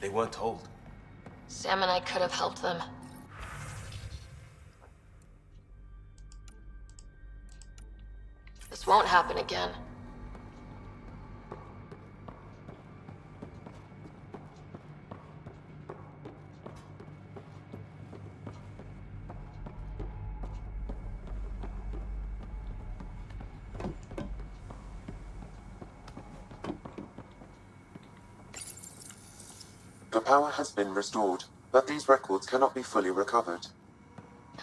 They weren't told. Sam and I could have helped them. This won't happen again. Power has been restored, but these records cannot be fully recovered.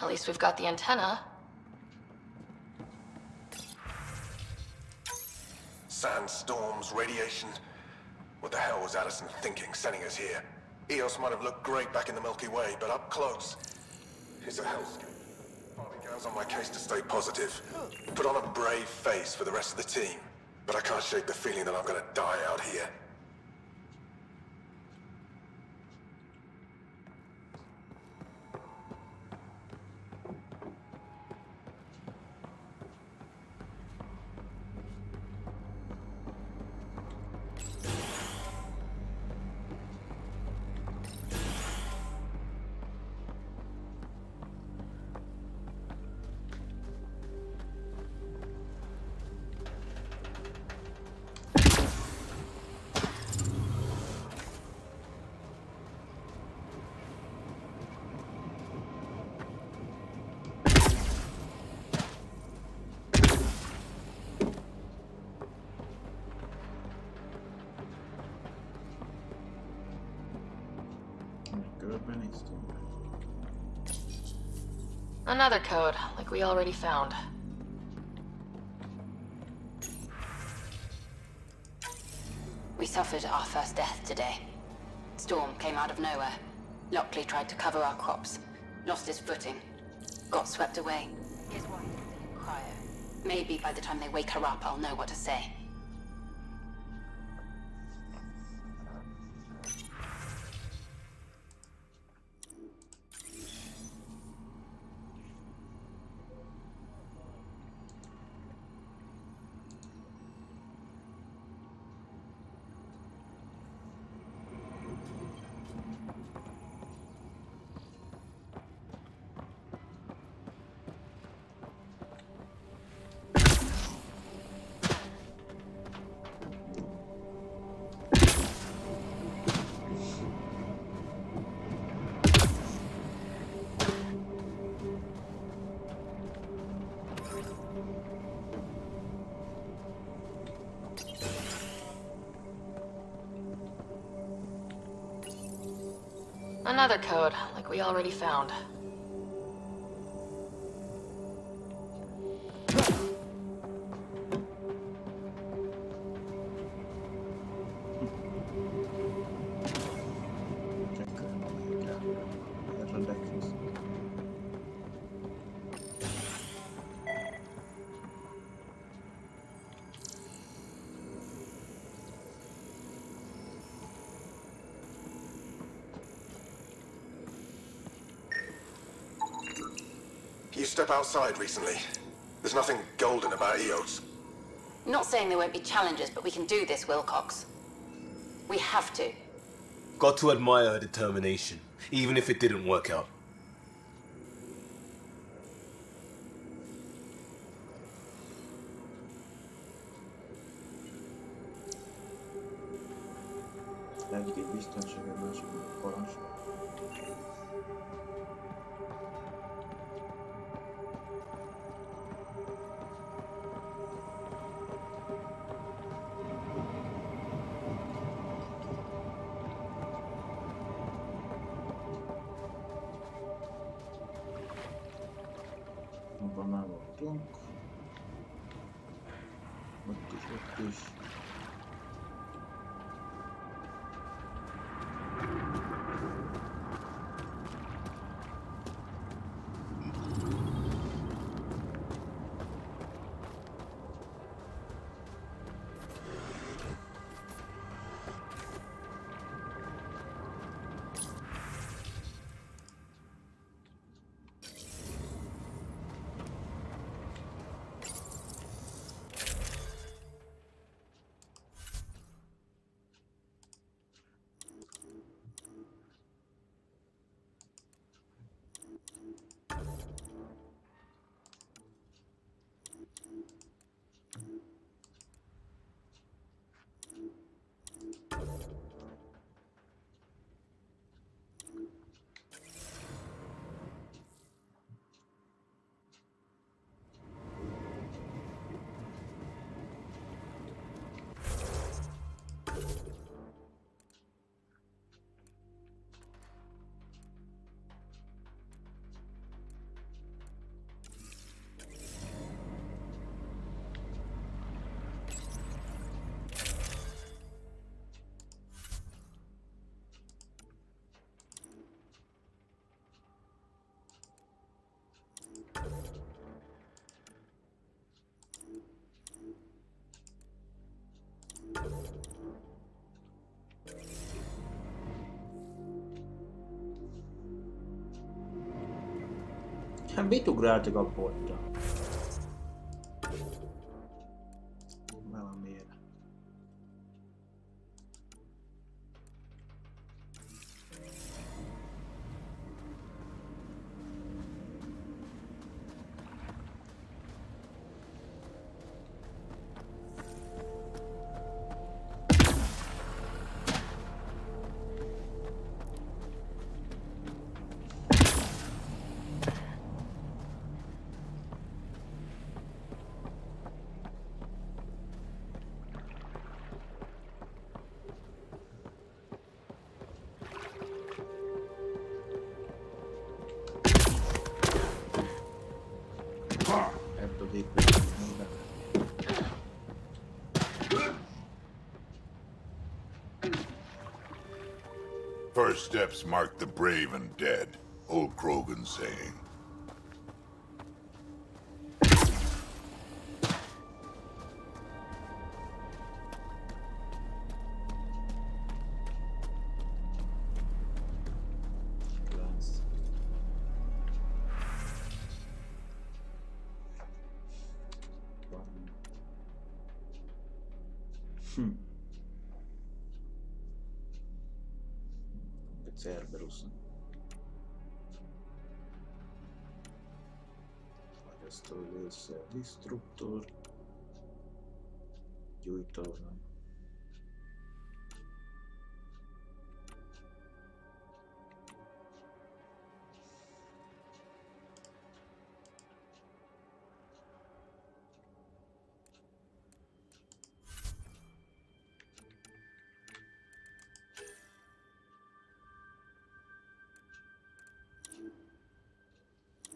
At least we've got the antenna. Sandstorms, radiation. What the hell was Addison thinking sending us here? Eos might have looked great back in the Milky Way, but up close, it's a hellscape. Partly goes on my case to stay positive. Put on a brave face for the rest of the team. But I can't shake the feeling that I'm gonna die out here. Another code, like we already found. We suffered our first death today. Storm came out of nowhere. Lockley tried to cover our crops. Lost his footing. Got swept away. His wife is in cryo. Maybe by the time they wake her up, I'll know what to say. Another code, like we already found. Outside recently. There's nothing golden about Eos. Not saying there won't be challenges, but we can do this, Wilcox. We have to. Got to admire her determination, even if it didn't work out. Hát mit ugráltak a boltra? Steps mark the brave and dead. Old Krogan saying. destructor gyújtózom.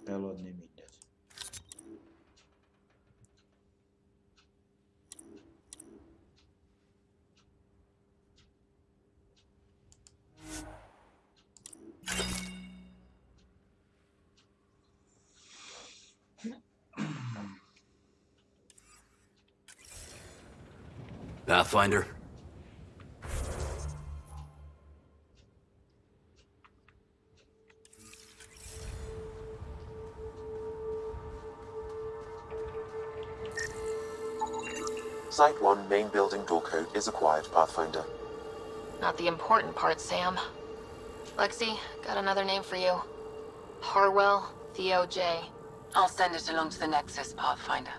eladni Pathfinder? Site 1 main building door code is acquired, Pathfinder. Not the important part, Sam. Lexi, got another name for you. Harwell Theo J. I'll send it along to the Nexus, Pathfinder.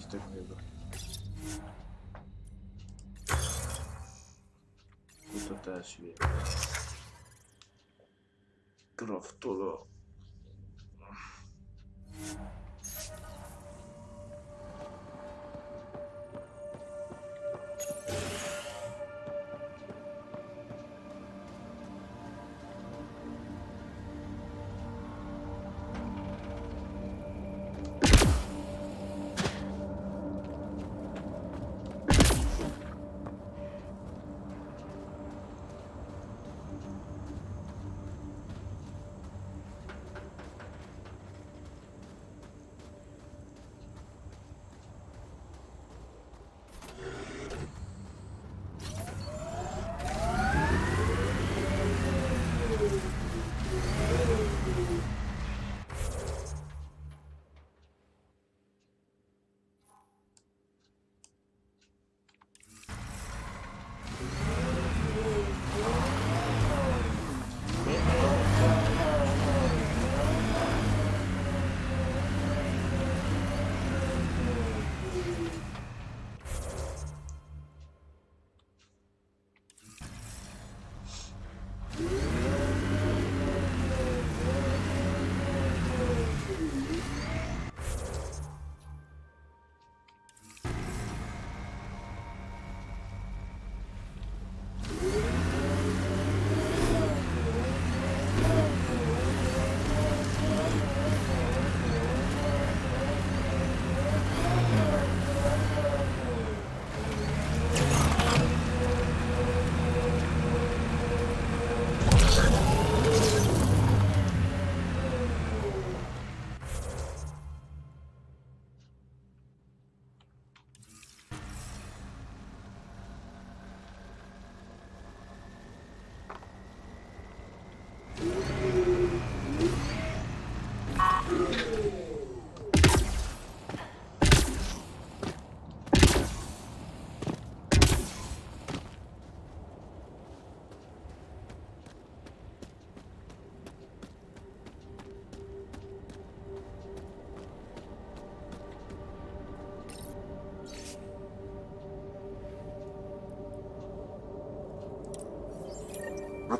してくれる。これと新しいクラフトだ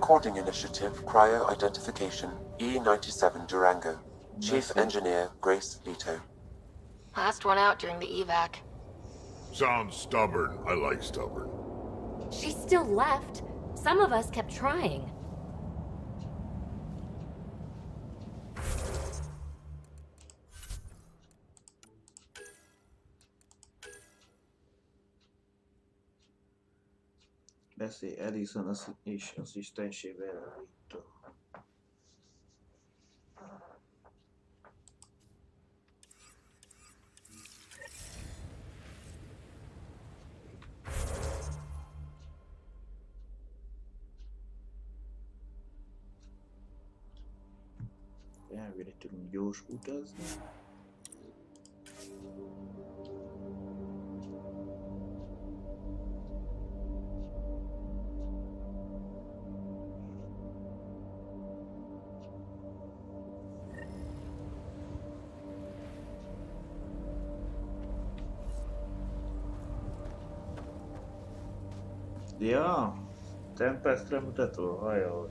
Recording Initiative Cryo Identification E97 Durango. Chief Engineer Grace Leto. Last one out during the evac. Sounds stubborn. I like stubborn. She still left. Some of us kept trying. se Edison assistente Benedito. Yeah, we need to use. Ja. Tempest to, har jag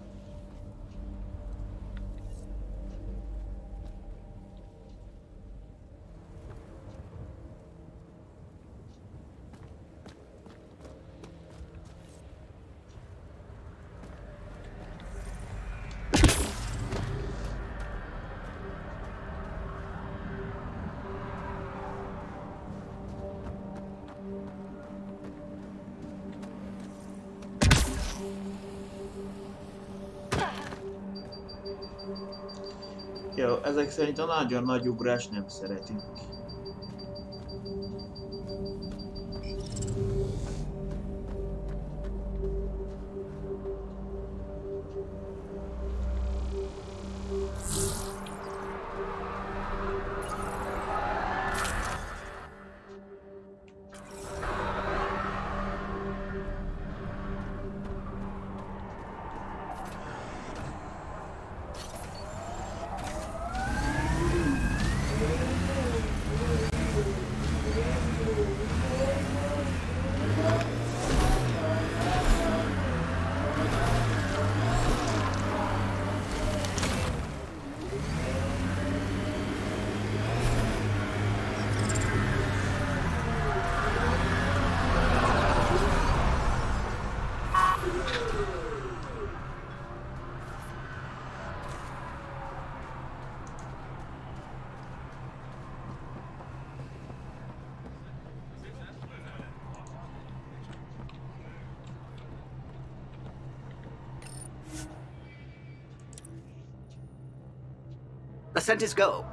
szerint a nagyon nagy ugrás nem szeretünk. Ascent is go.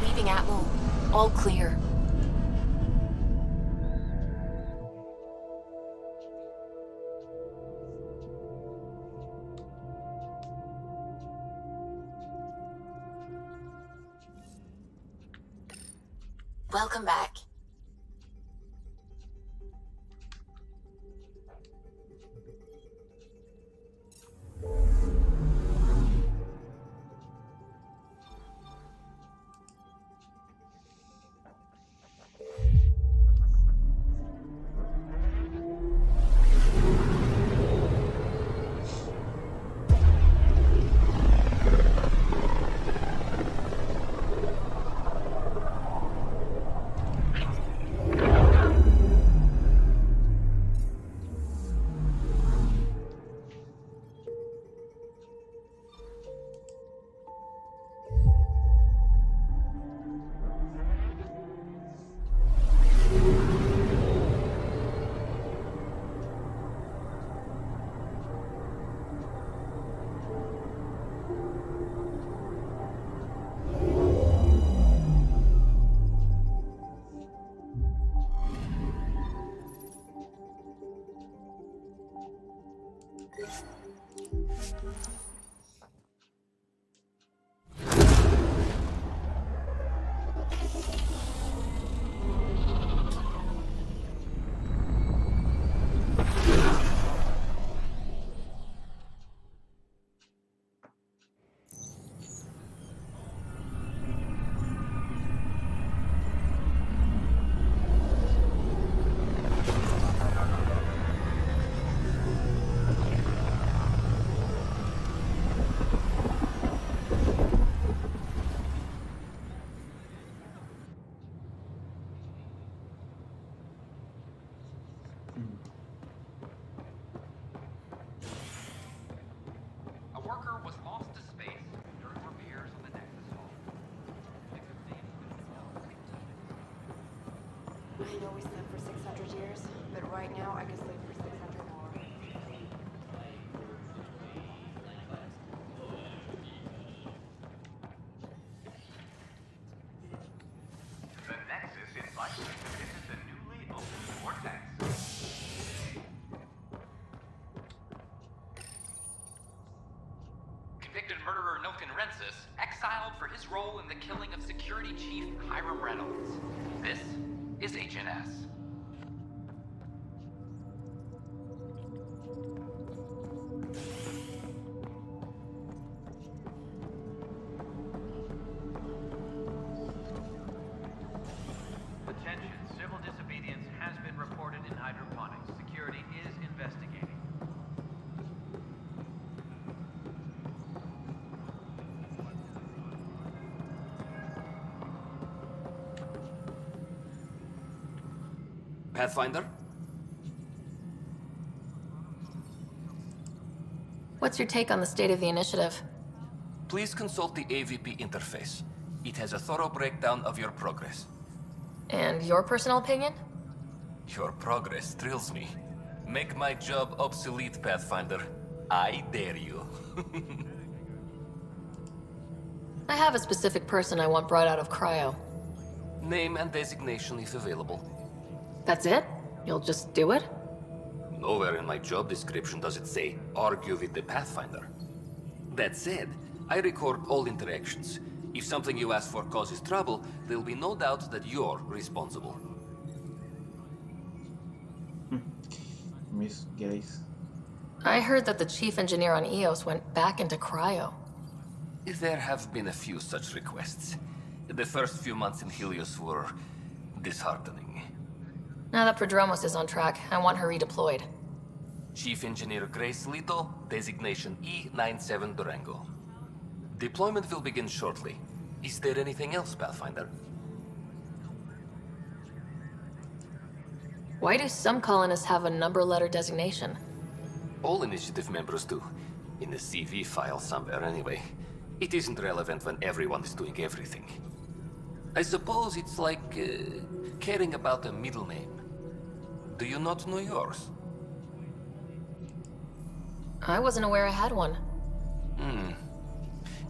Leaving Atlo. All clear. Now I could sleep for 600 more. The Nexus invites you to visit the newly opened Vortex. Convicted murderer Nilkin Rensis exiled for his role in the killing of Security Chief Hiram Reynolds. This is HNS. Pathfinder? What's your take on the state of the initiative? Please consult the AVP interface. It has a thorough breakdown of your progress. And your personal opinion? Your progress thrills me. Make my job obsolete, Pathfinder. I dare you. I have a specific person I want brought out of cryo. Name and designation if available. That's it? You'll just do it? Nowhere in my job description does it say, argue with the Pathfinder. That said, I record all interactions. If something you ask for causes trouble, there'll be no doubt that you're responsible. Hmm. Miss Gaze. I heard that the chief engineer on EOS went back into cryo. There have been a few such requests. The first few months in Helios were disheartening. Now that Prodromos is on track, I want her redeployed. Chief Engineer Grace Lito, designation E97 Durango. Deployment will begin shortly. Is there anything else, Pathfinder? Why do some colonists have a number letter designation? All initiative members do. In the CV file somewhere, anyway. It isn't relevant when everyone is doing everything. I suppose it's like uh, caring about a middle name. Do you not know yours? I wasn't aware I had one. Hmm.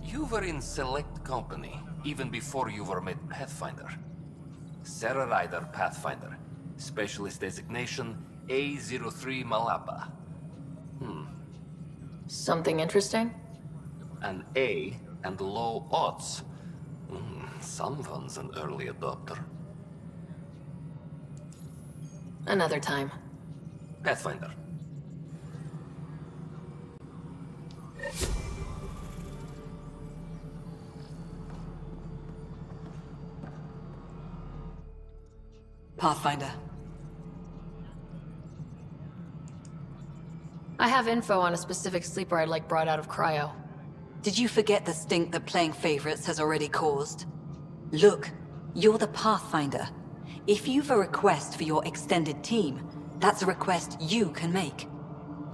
You were in select company, even before you were made Pathfinder. Sara Ryder Pathfinder. Specialist designation A03 Malapa. Hmm. Something interesting? An A and low odds. Hmm, someone's an early adopter. Another time. Pathfinder. Pathfinder. I have info on a specific sleeper I'd like brought out of cryo. Did you forget the stink that playing favorites has already caused? Look, you're the Pathfinder. If you've a request for your extended team, that's a request you can make.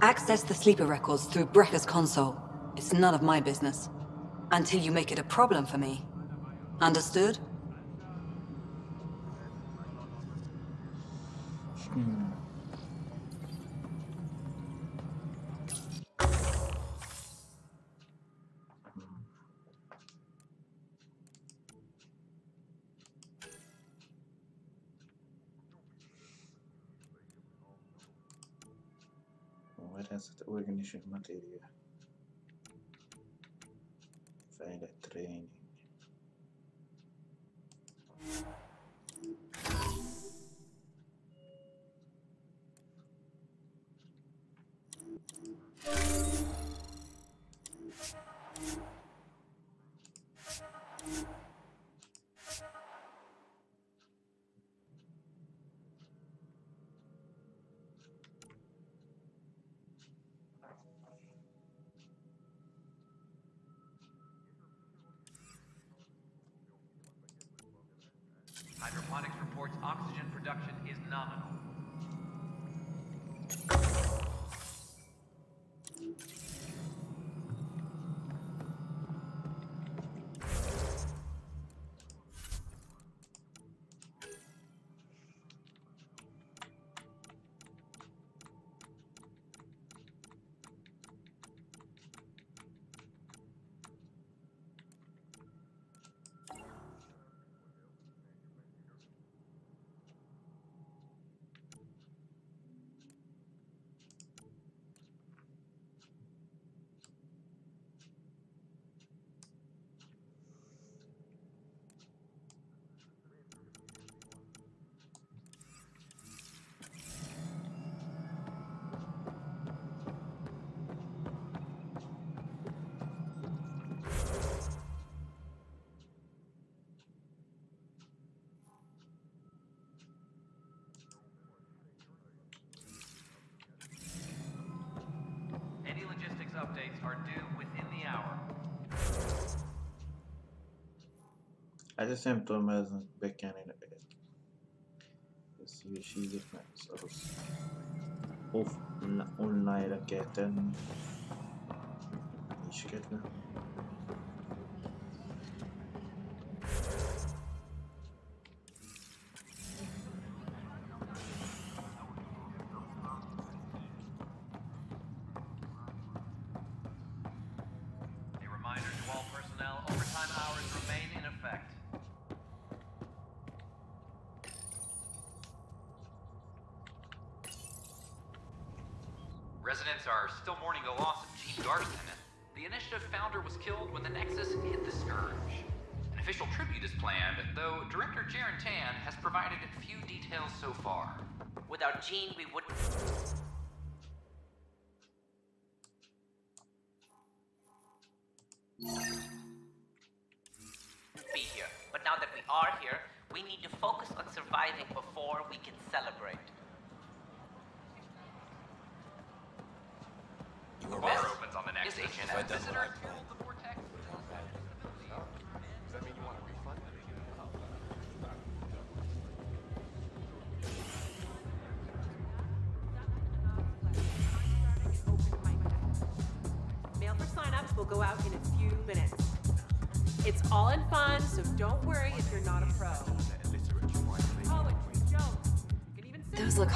Access the sleeper records through Brekker's console. It's none of my business. Until you make it a problem for me. Understood? Hmm. What has the organization material? Fejlett training. Hydroponics reports oxygen production is nominal. are due within the hour. I just empty to bekkenin ez hülyeséget, mert az rossz. Off, online-ra kell tenni. Nincs. Still mourning the loss of Jien Garson. The initiative founder was killed when the Nexus hit the Scourge. An official tribute is planned, though Director Jarun Tann has provided few details so far. Without Gene, we wouldn't.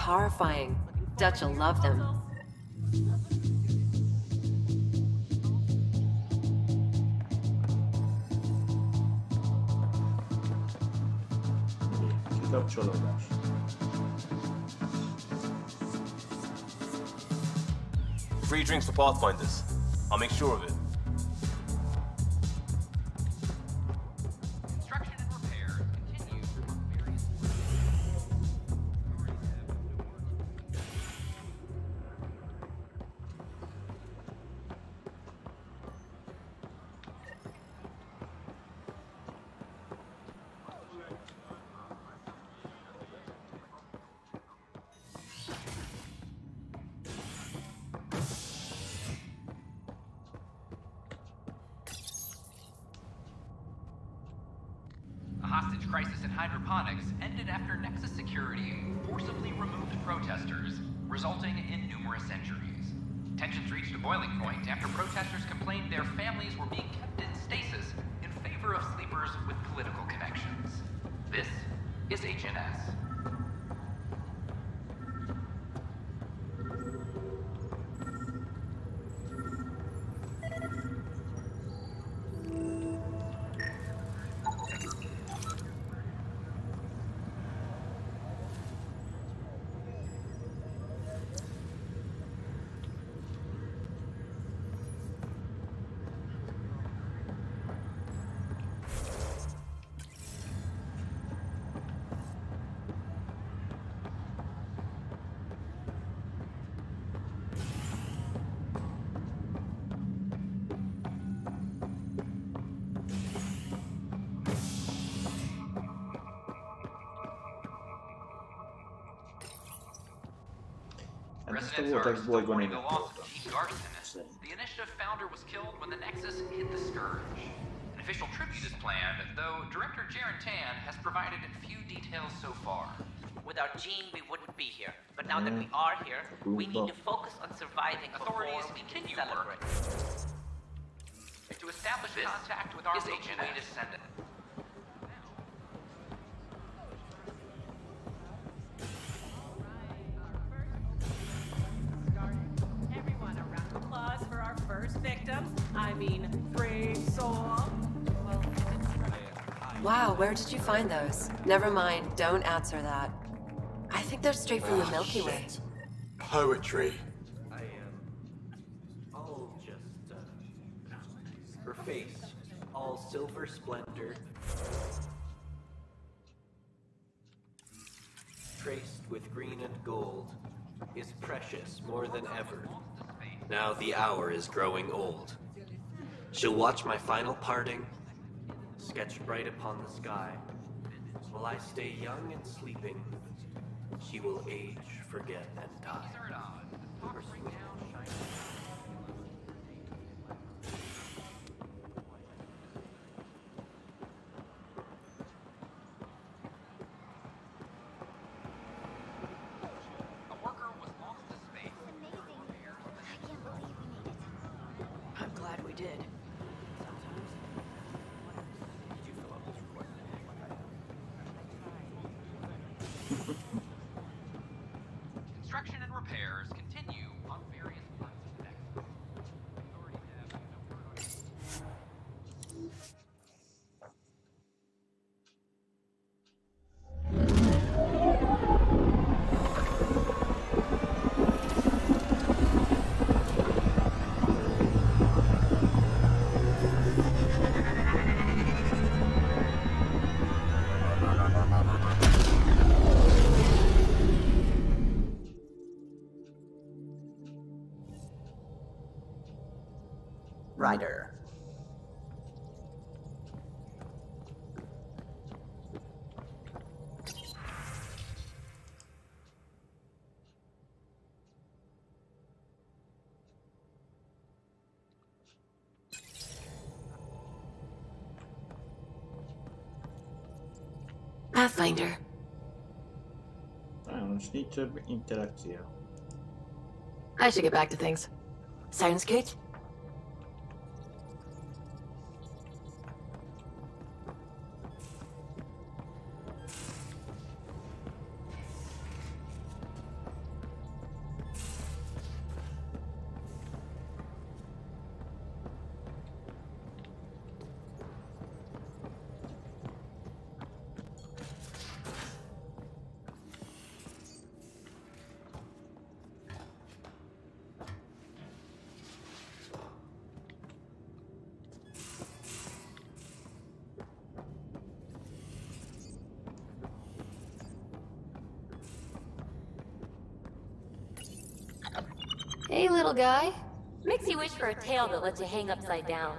Horrifying. Dutch will love them. Free drinks for Pathfinders. I'll make sure of it. Resulting in numerous injuries. Tensions reached a boiling point after protesters complained their families were being kept in stasis in favor of sleepers with political connections. This is HNS. Hát ezt a Residents voltak are still bolygón mourning én the nem loss voltam. of Jien Garson. The initiative founder was killed when the Nexus hit the Scourge. An official tribute is planned, though Director Jarun Tann has provided few details so far. Without Gene, we wouldn't be here. But now that we are here, we need to focus on surviving Authorities before we can continue celebrate. To establish This contact with our is Milky Way I mean, brave soul. Wow, where did you find those? Never mind, don't answer that. I think they're straight from the Ah, Milky Way. shit. Poetry. I am all just uh, her face, all silver splendor, traced with green and gold, is precious more than ever. Now the hour is growing old. She'll watch my final parting, sketched bright upon the sky. While I stay young and sleeping, she will age, forget, and die. Pathfinder. Most nincs több interakció. I should get back to things. Sounds Hey, little guy. Makes you wish for a tail that lets you hang upside down.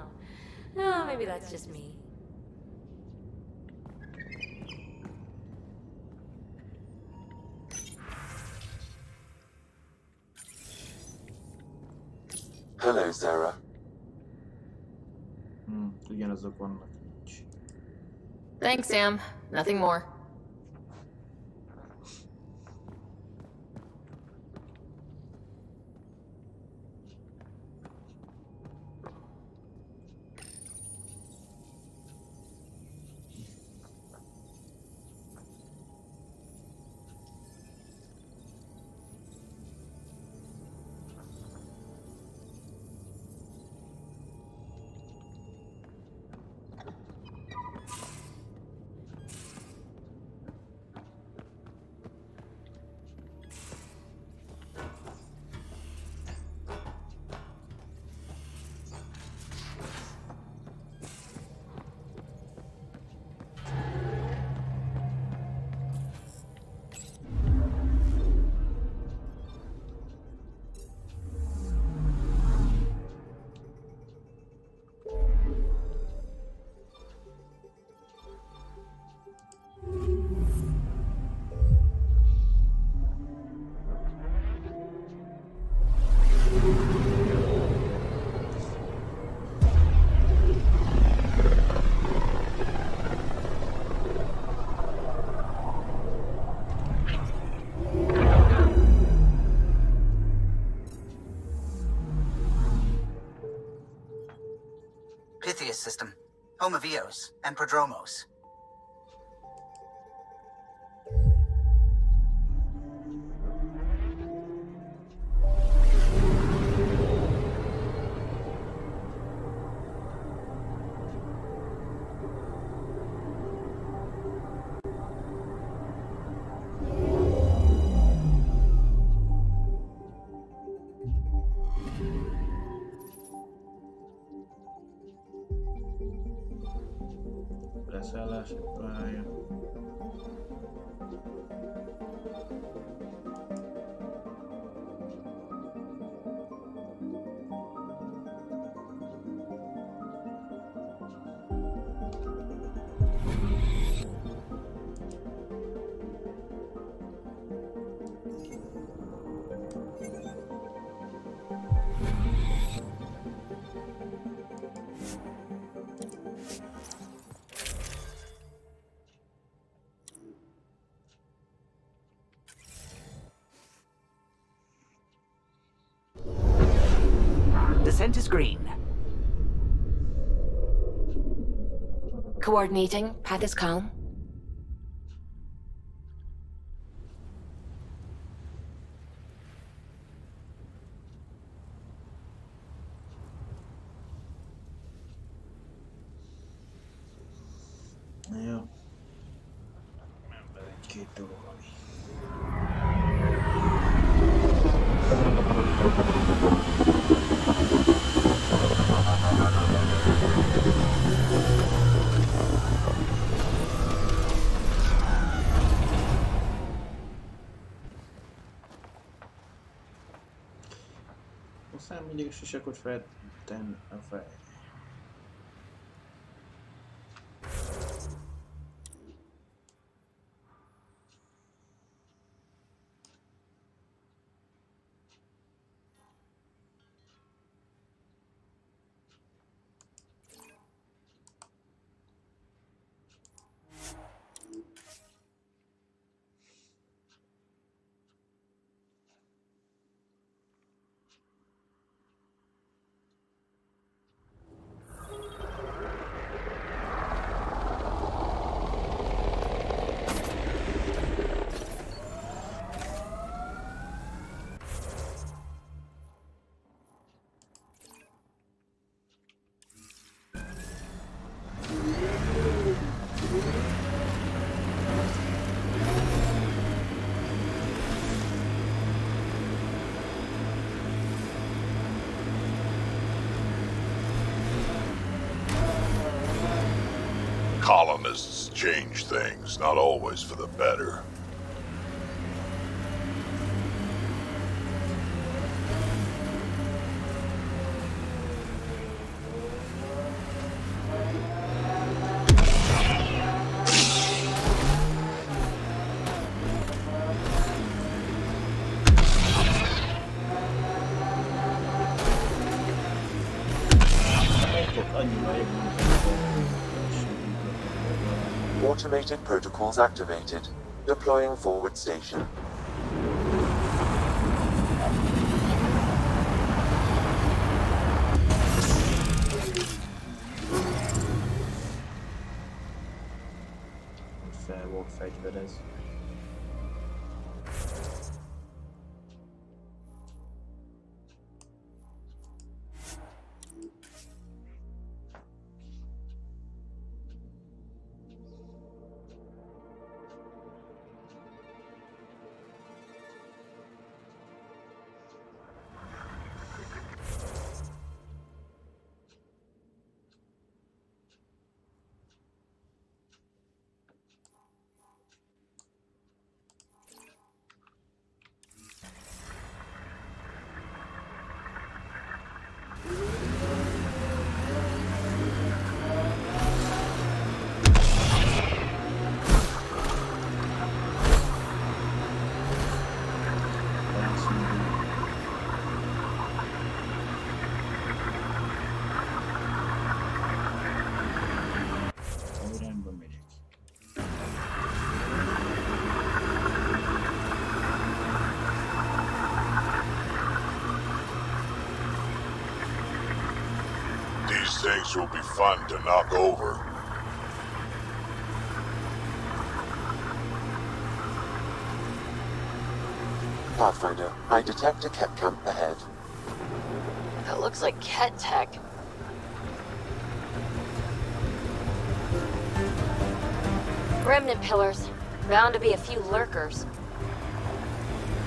Oh, maybe that's just me. Hello, Sara. Hmm, ugyanazok vannak. Nincs. Thanks, Sam. Nothing more. And Prodromos. screen. Coordinating. Path is calm. Aztán mindig a sisakot feltenni a fej. Colonists change things, not always for the better. Automated protocols activated. Deploying forward station. These things will be fun to knock over. Pathfinder, I detect a Kett camp ahead. That looks like Kett Tech. Remnant pillars. Bound to be a few lurkers.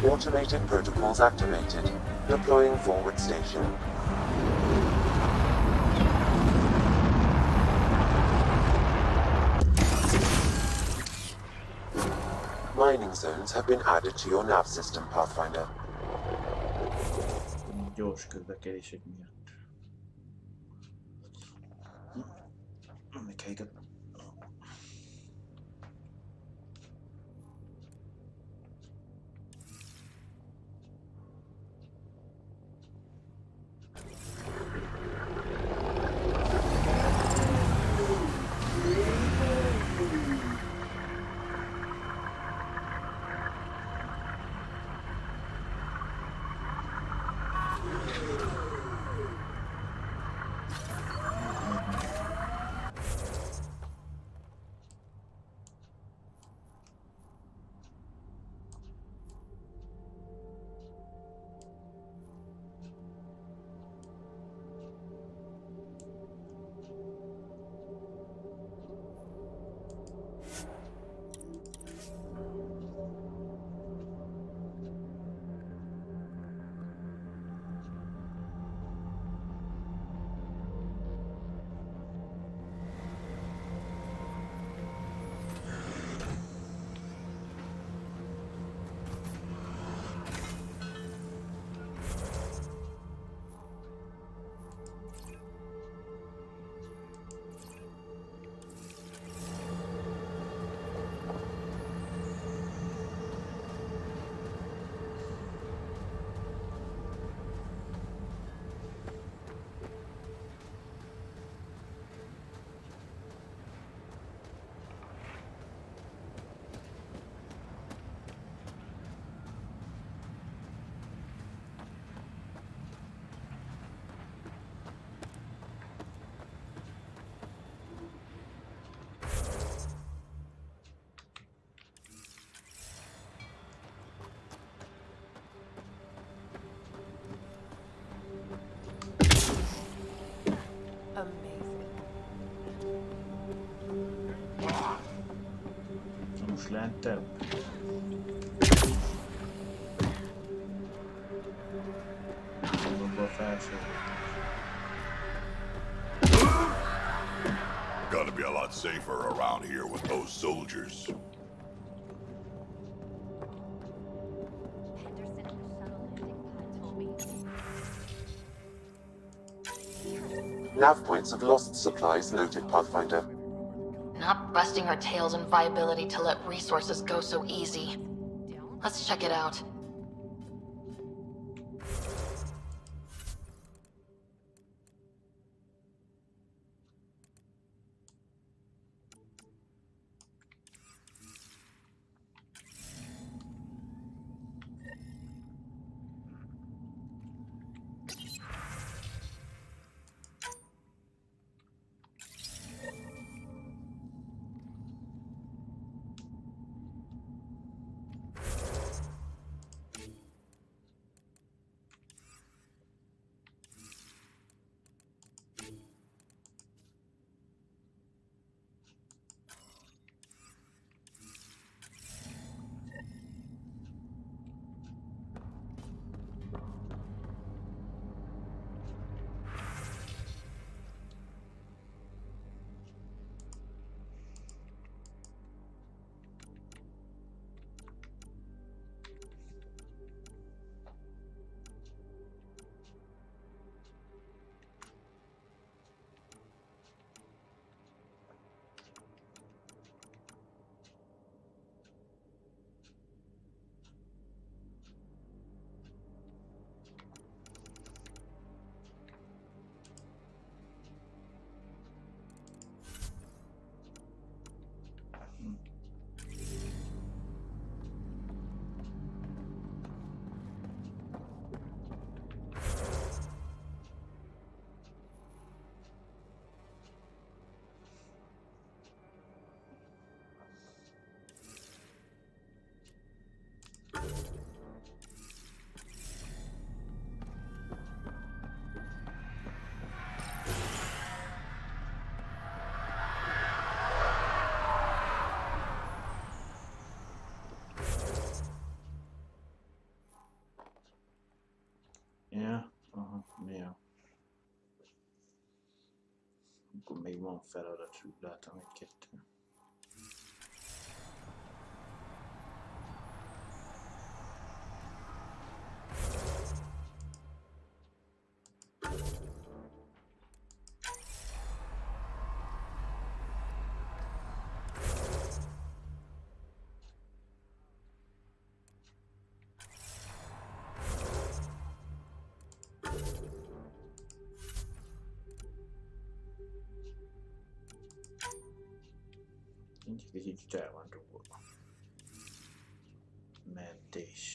Automated protocols activated. Deploying forward station. Have been added to your nav system, Pathfinder. Gyors miatt. Helyiket. Abba a felső. Gotta be a lot safer around here with those soldiers. Nav points of lost supplies noted, Pathfinder. Busting our tails in viability to let resources go so easy. Let's check it out. Now, you may want to fell out of true dot on the. 10 10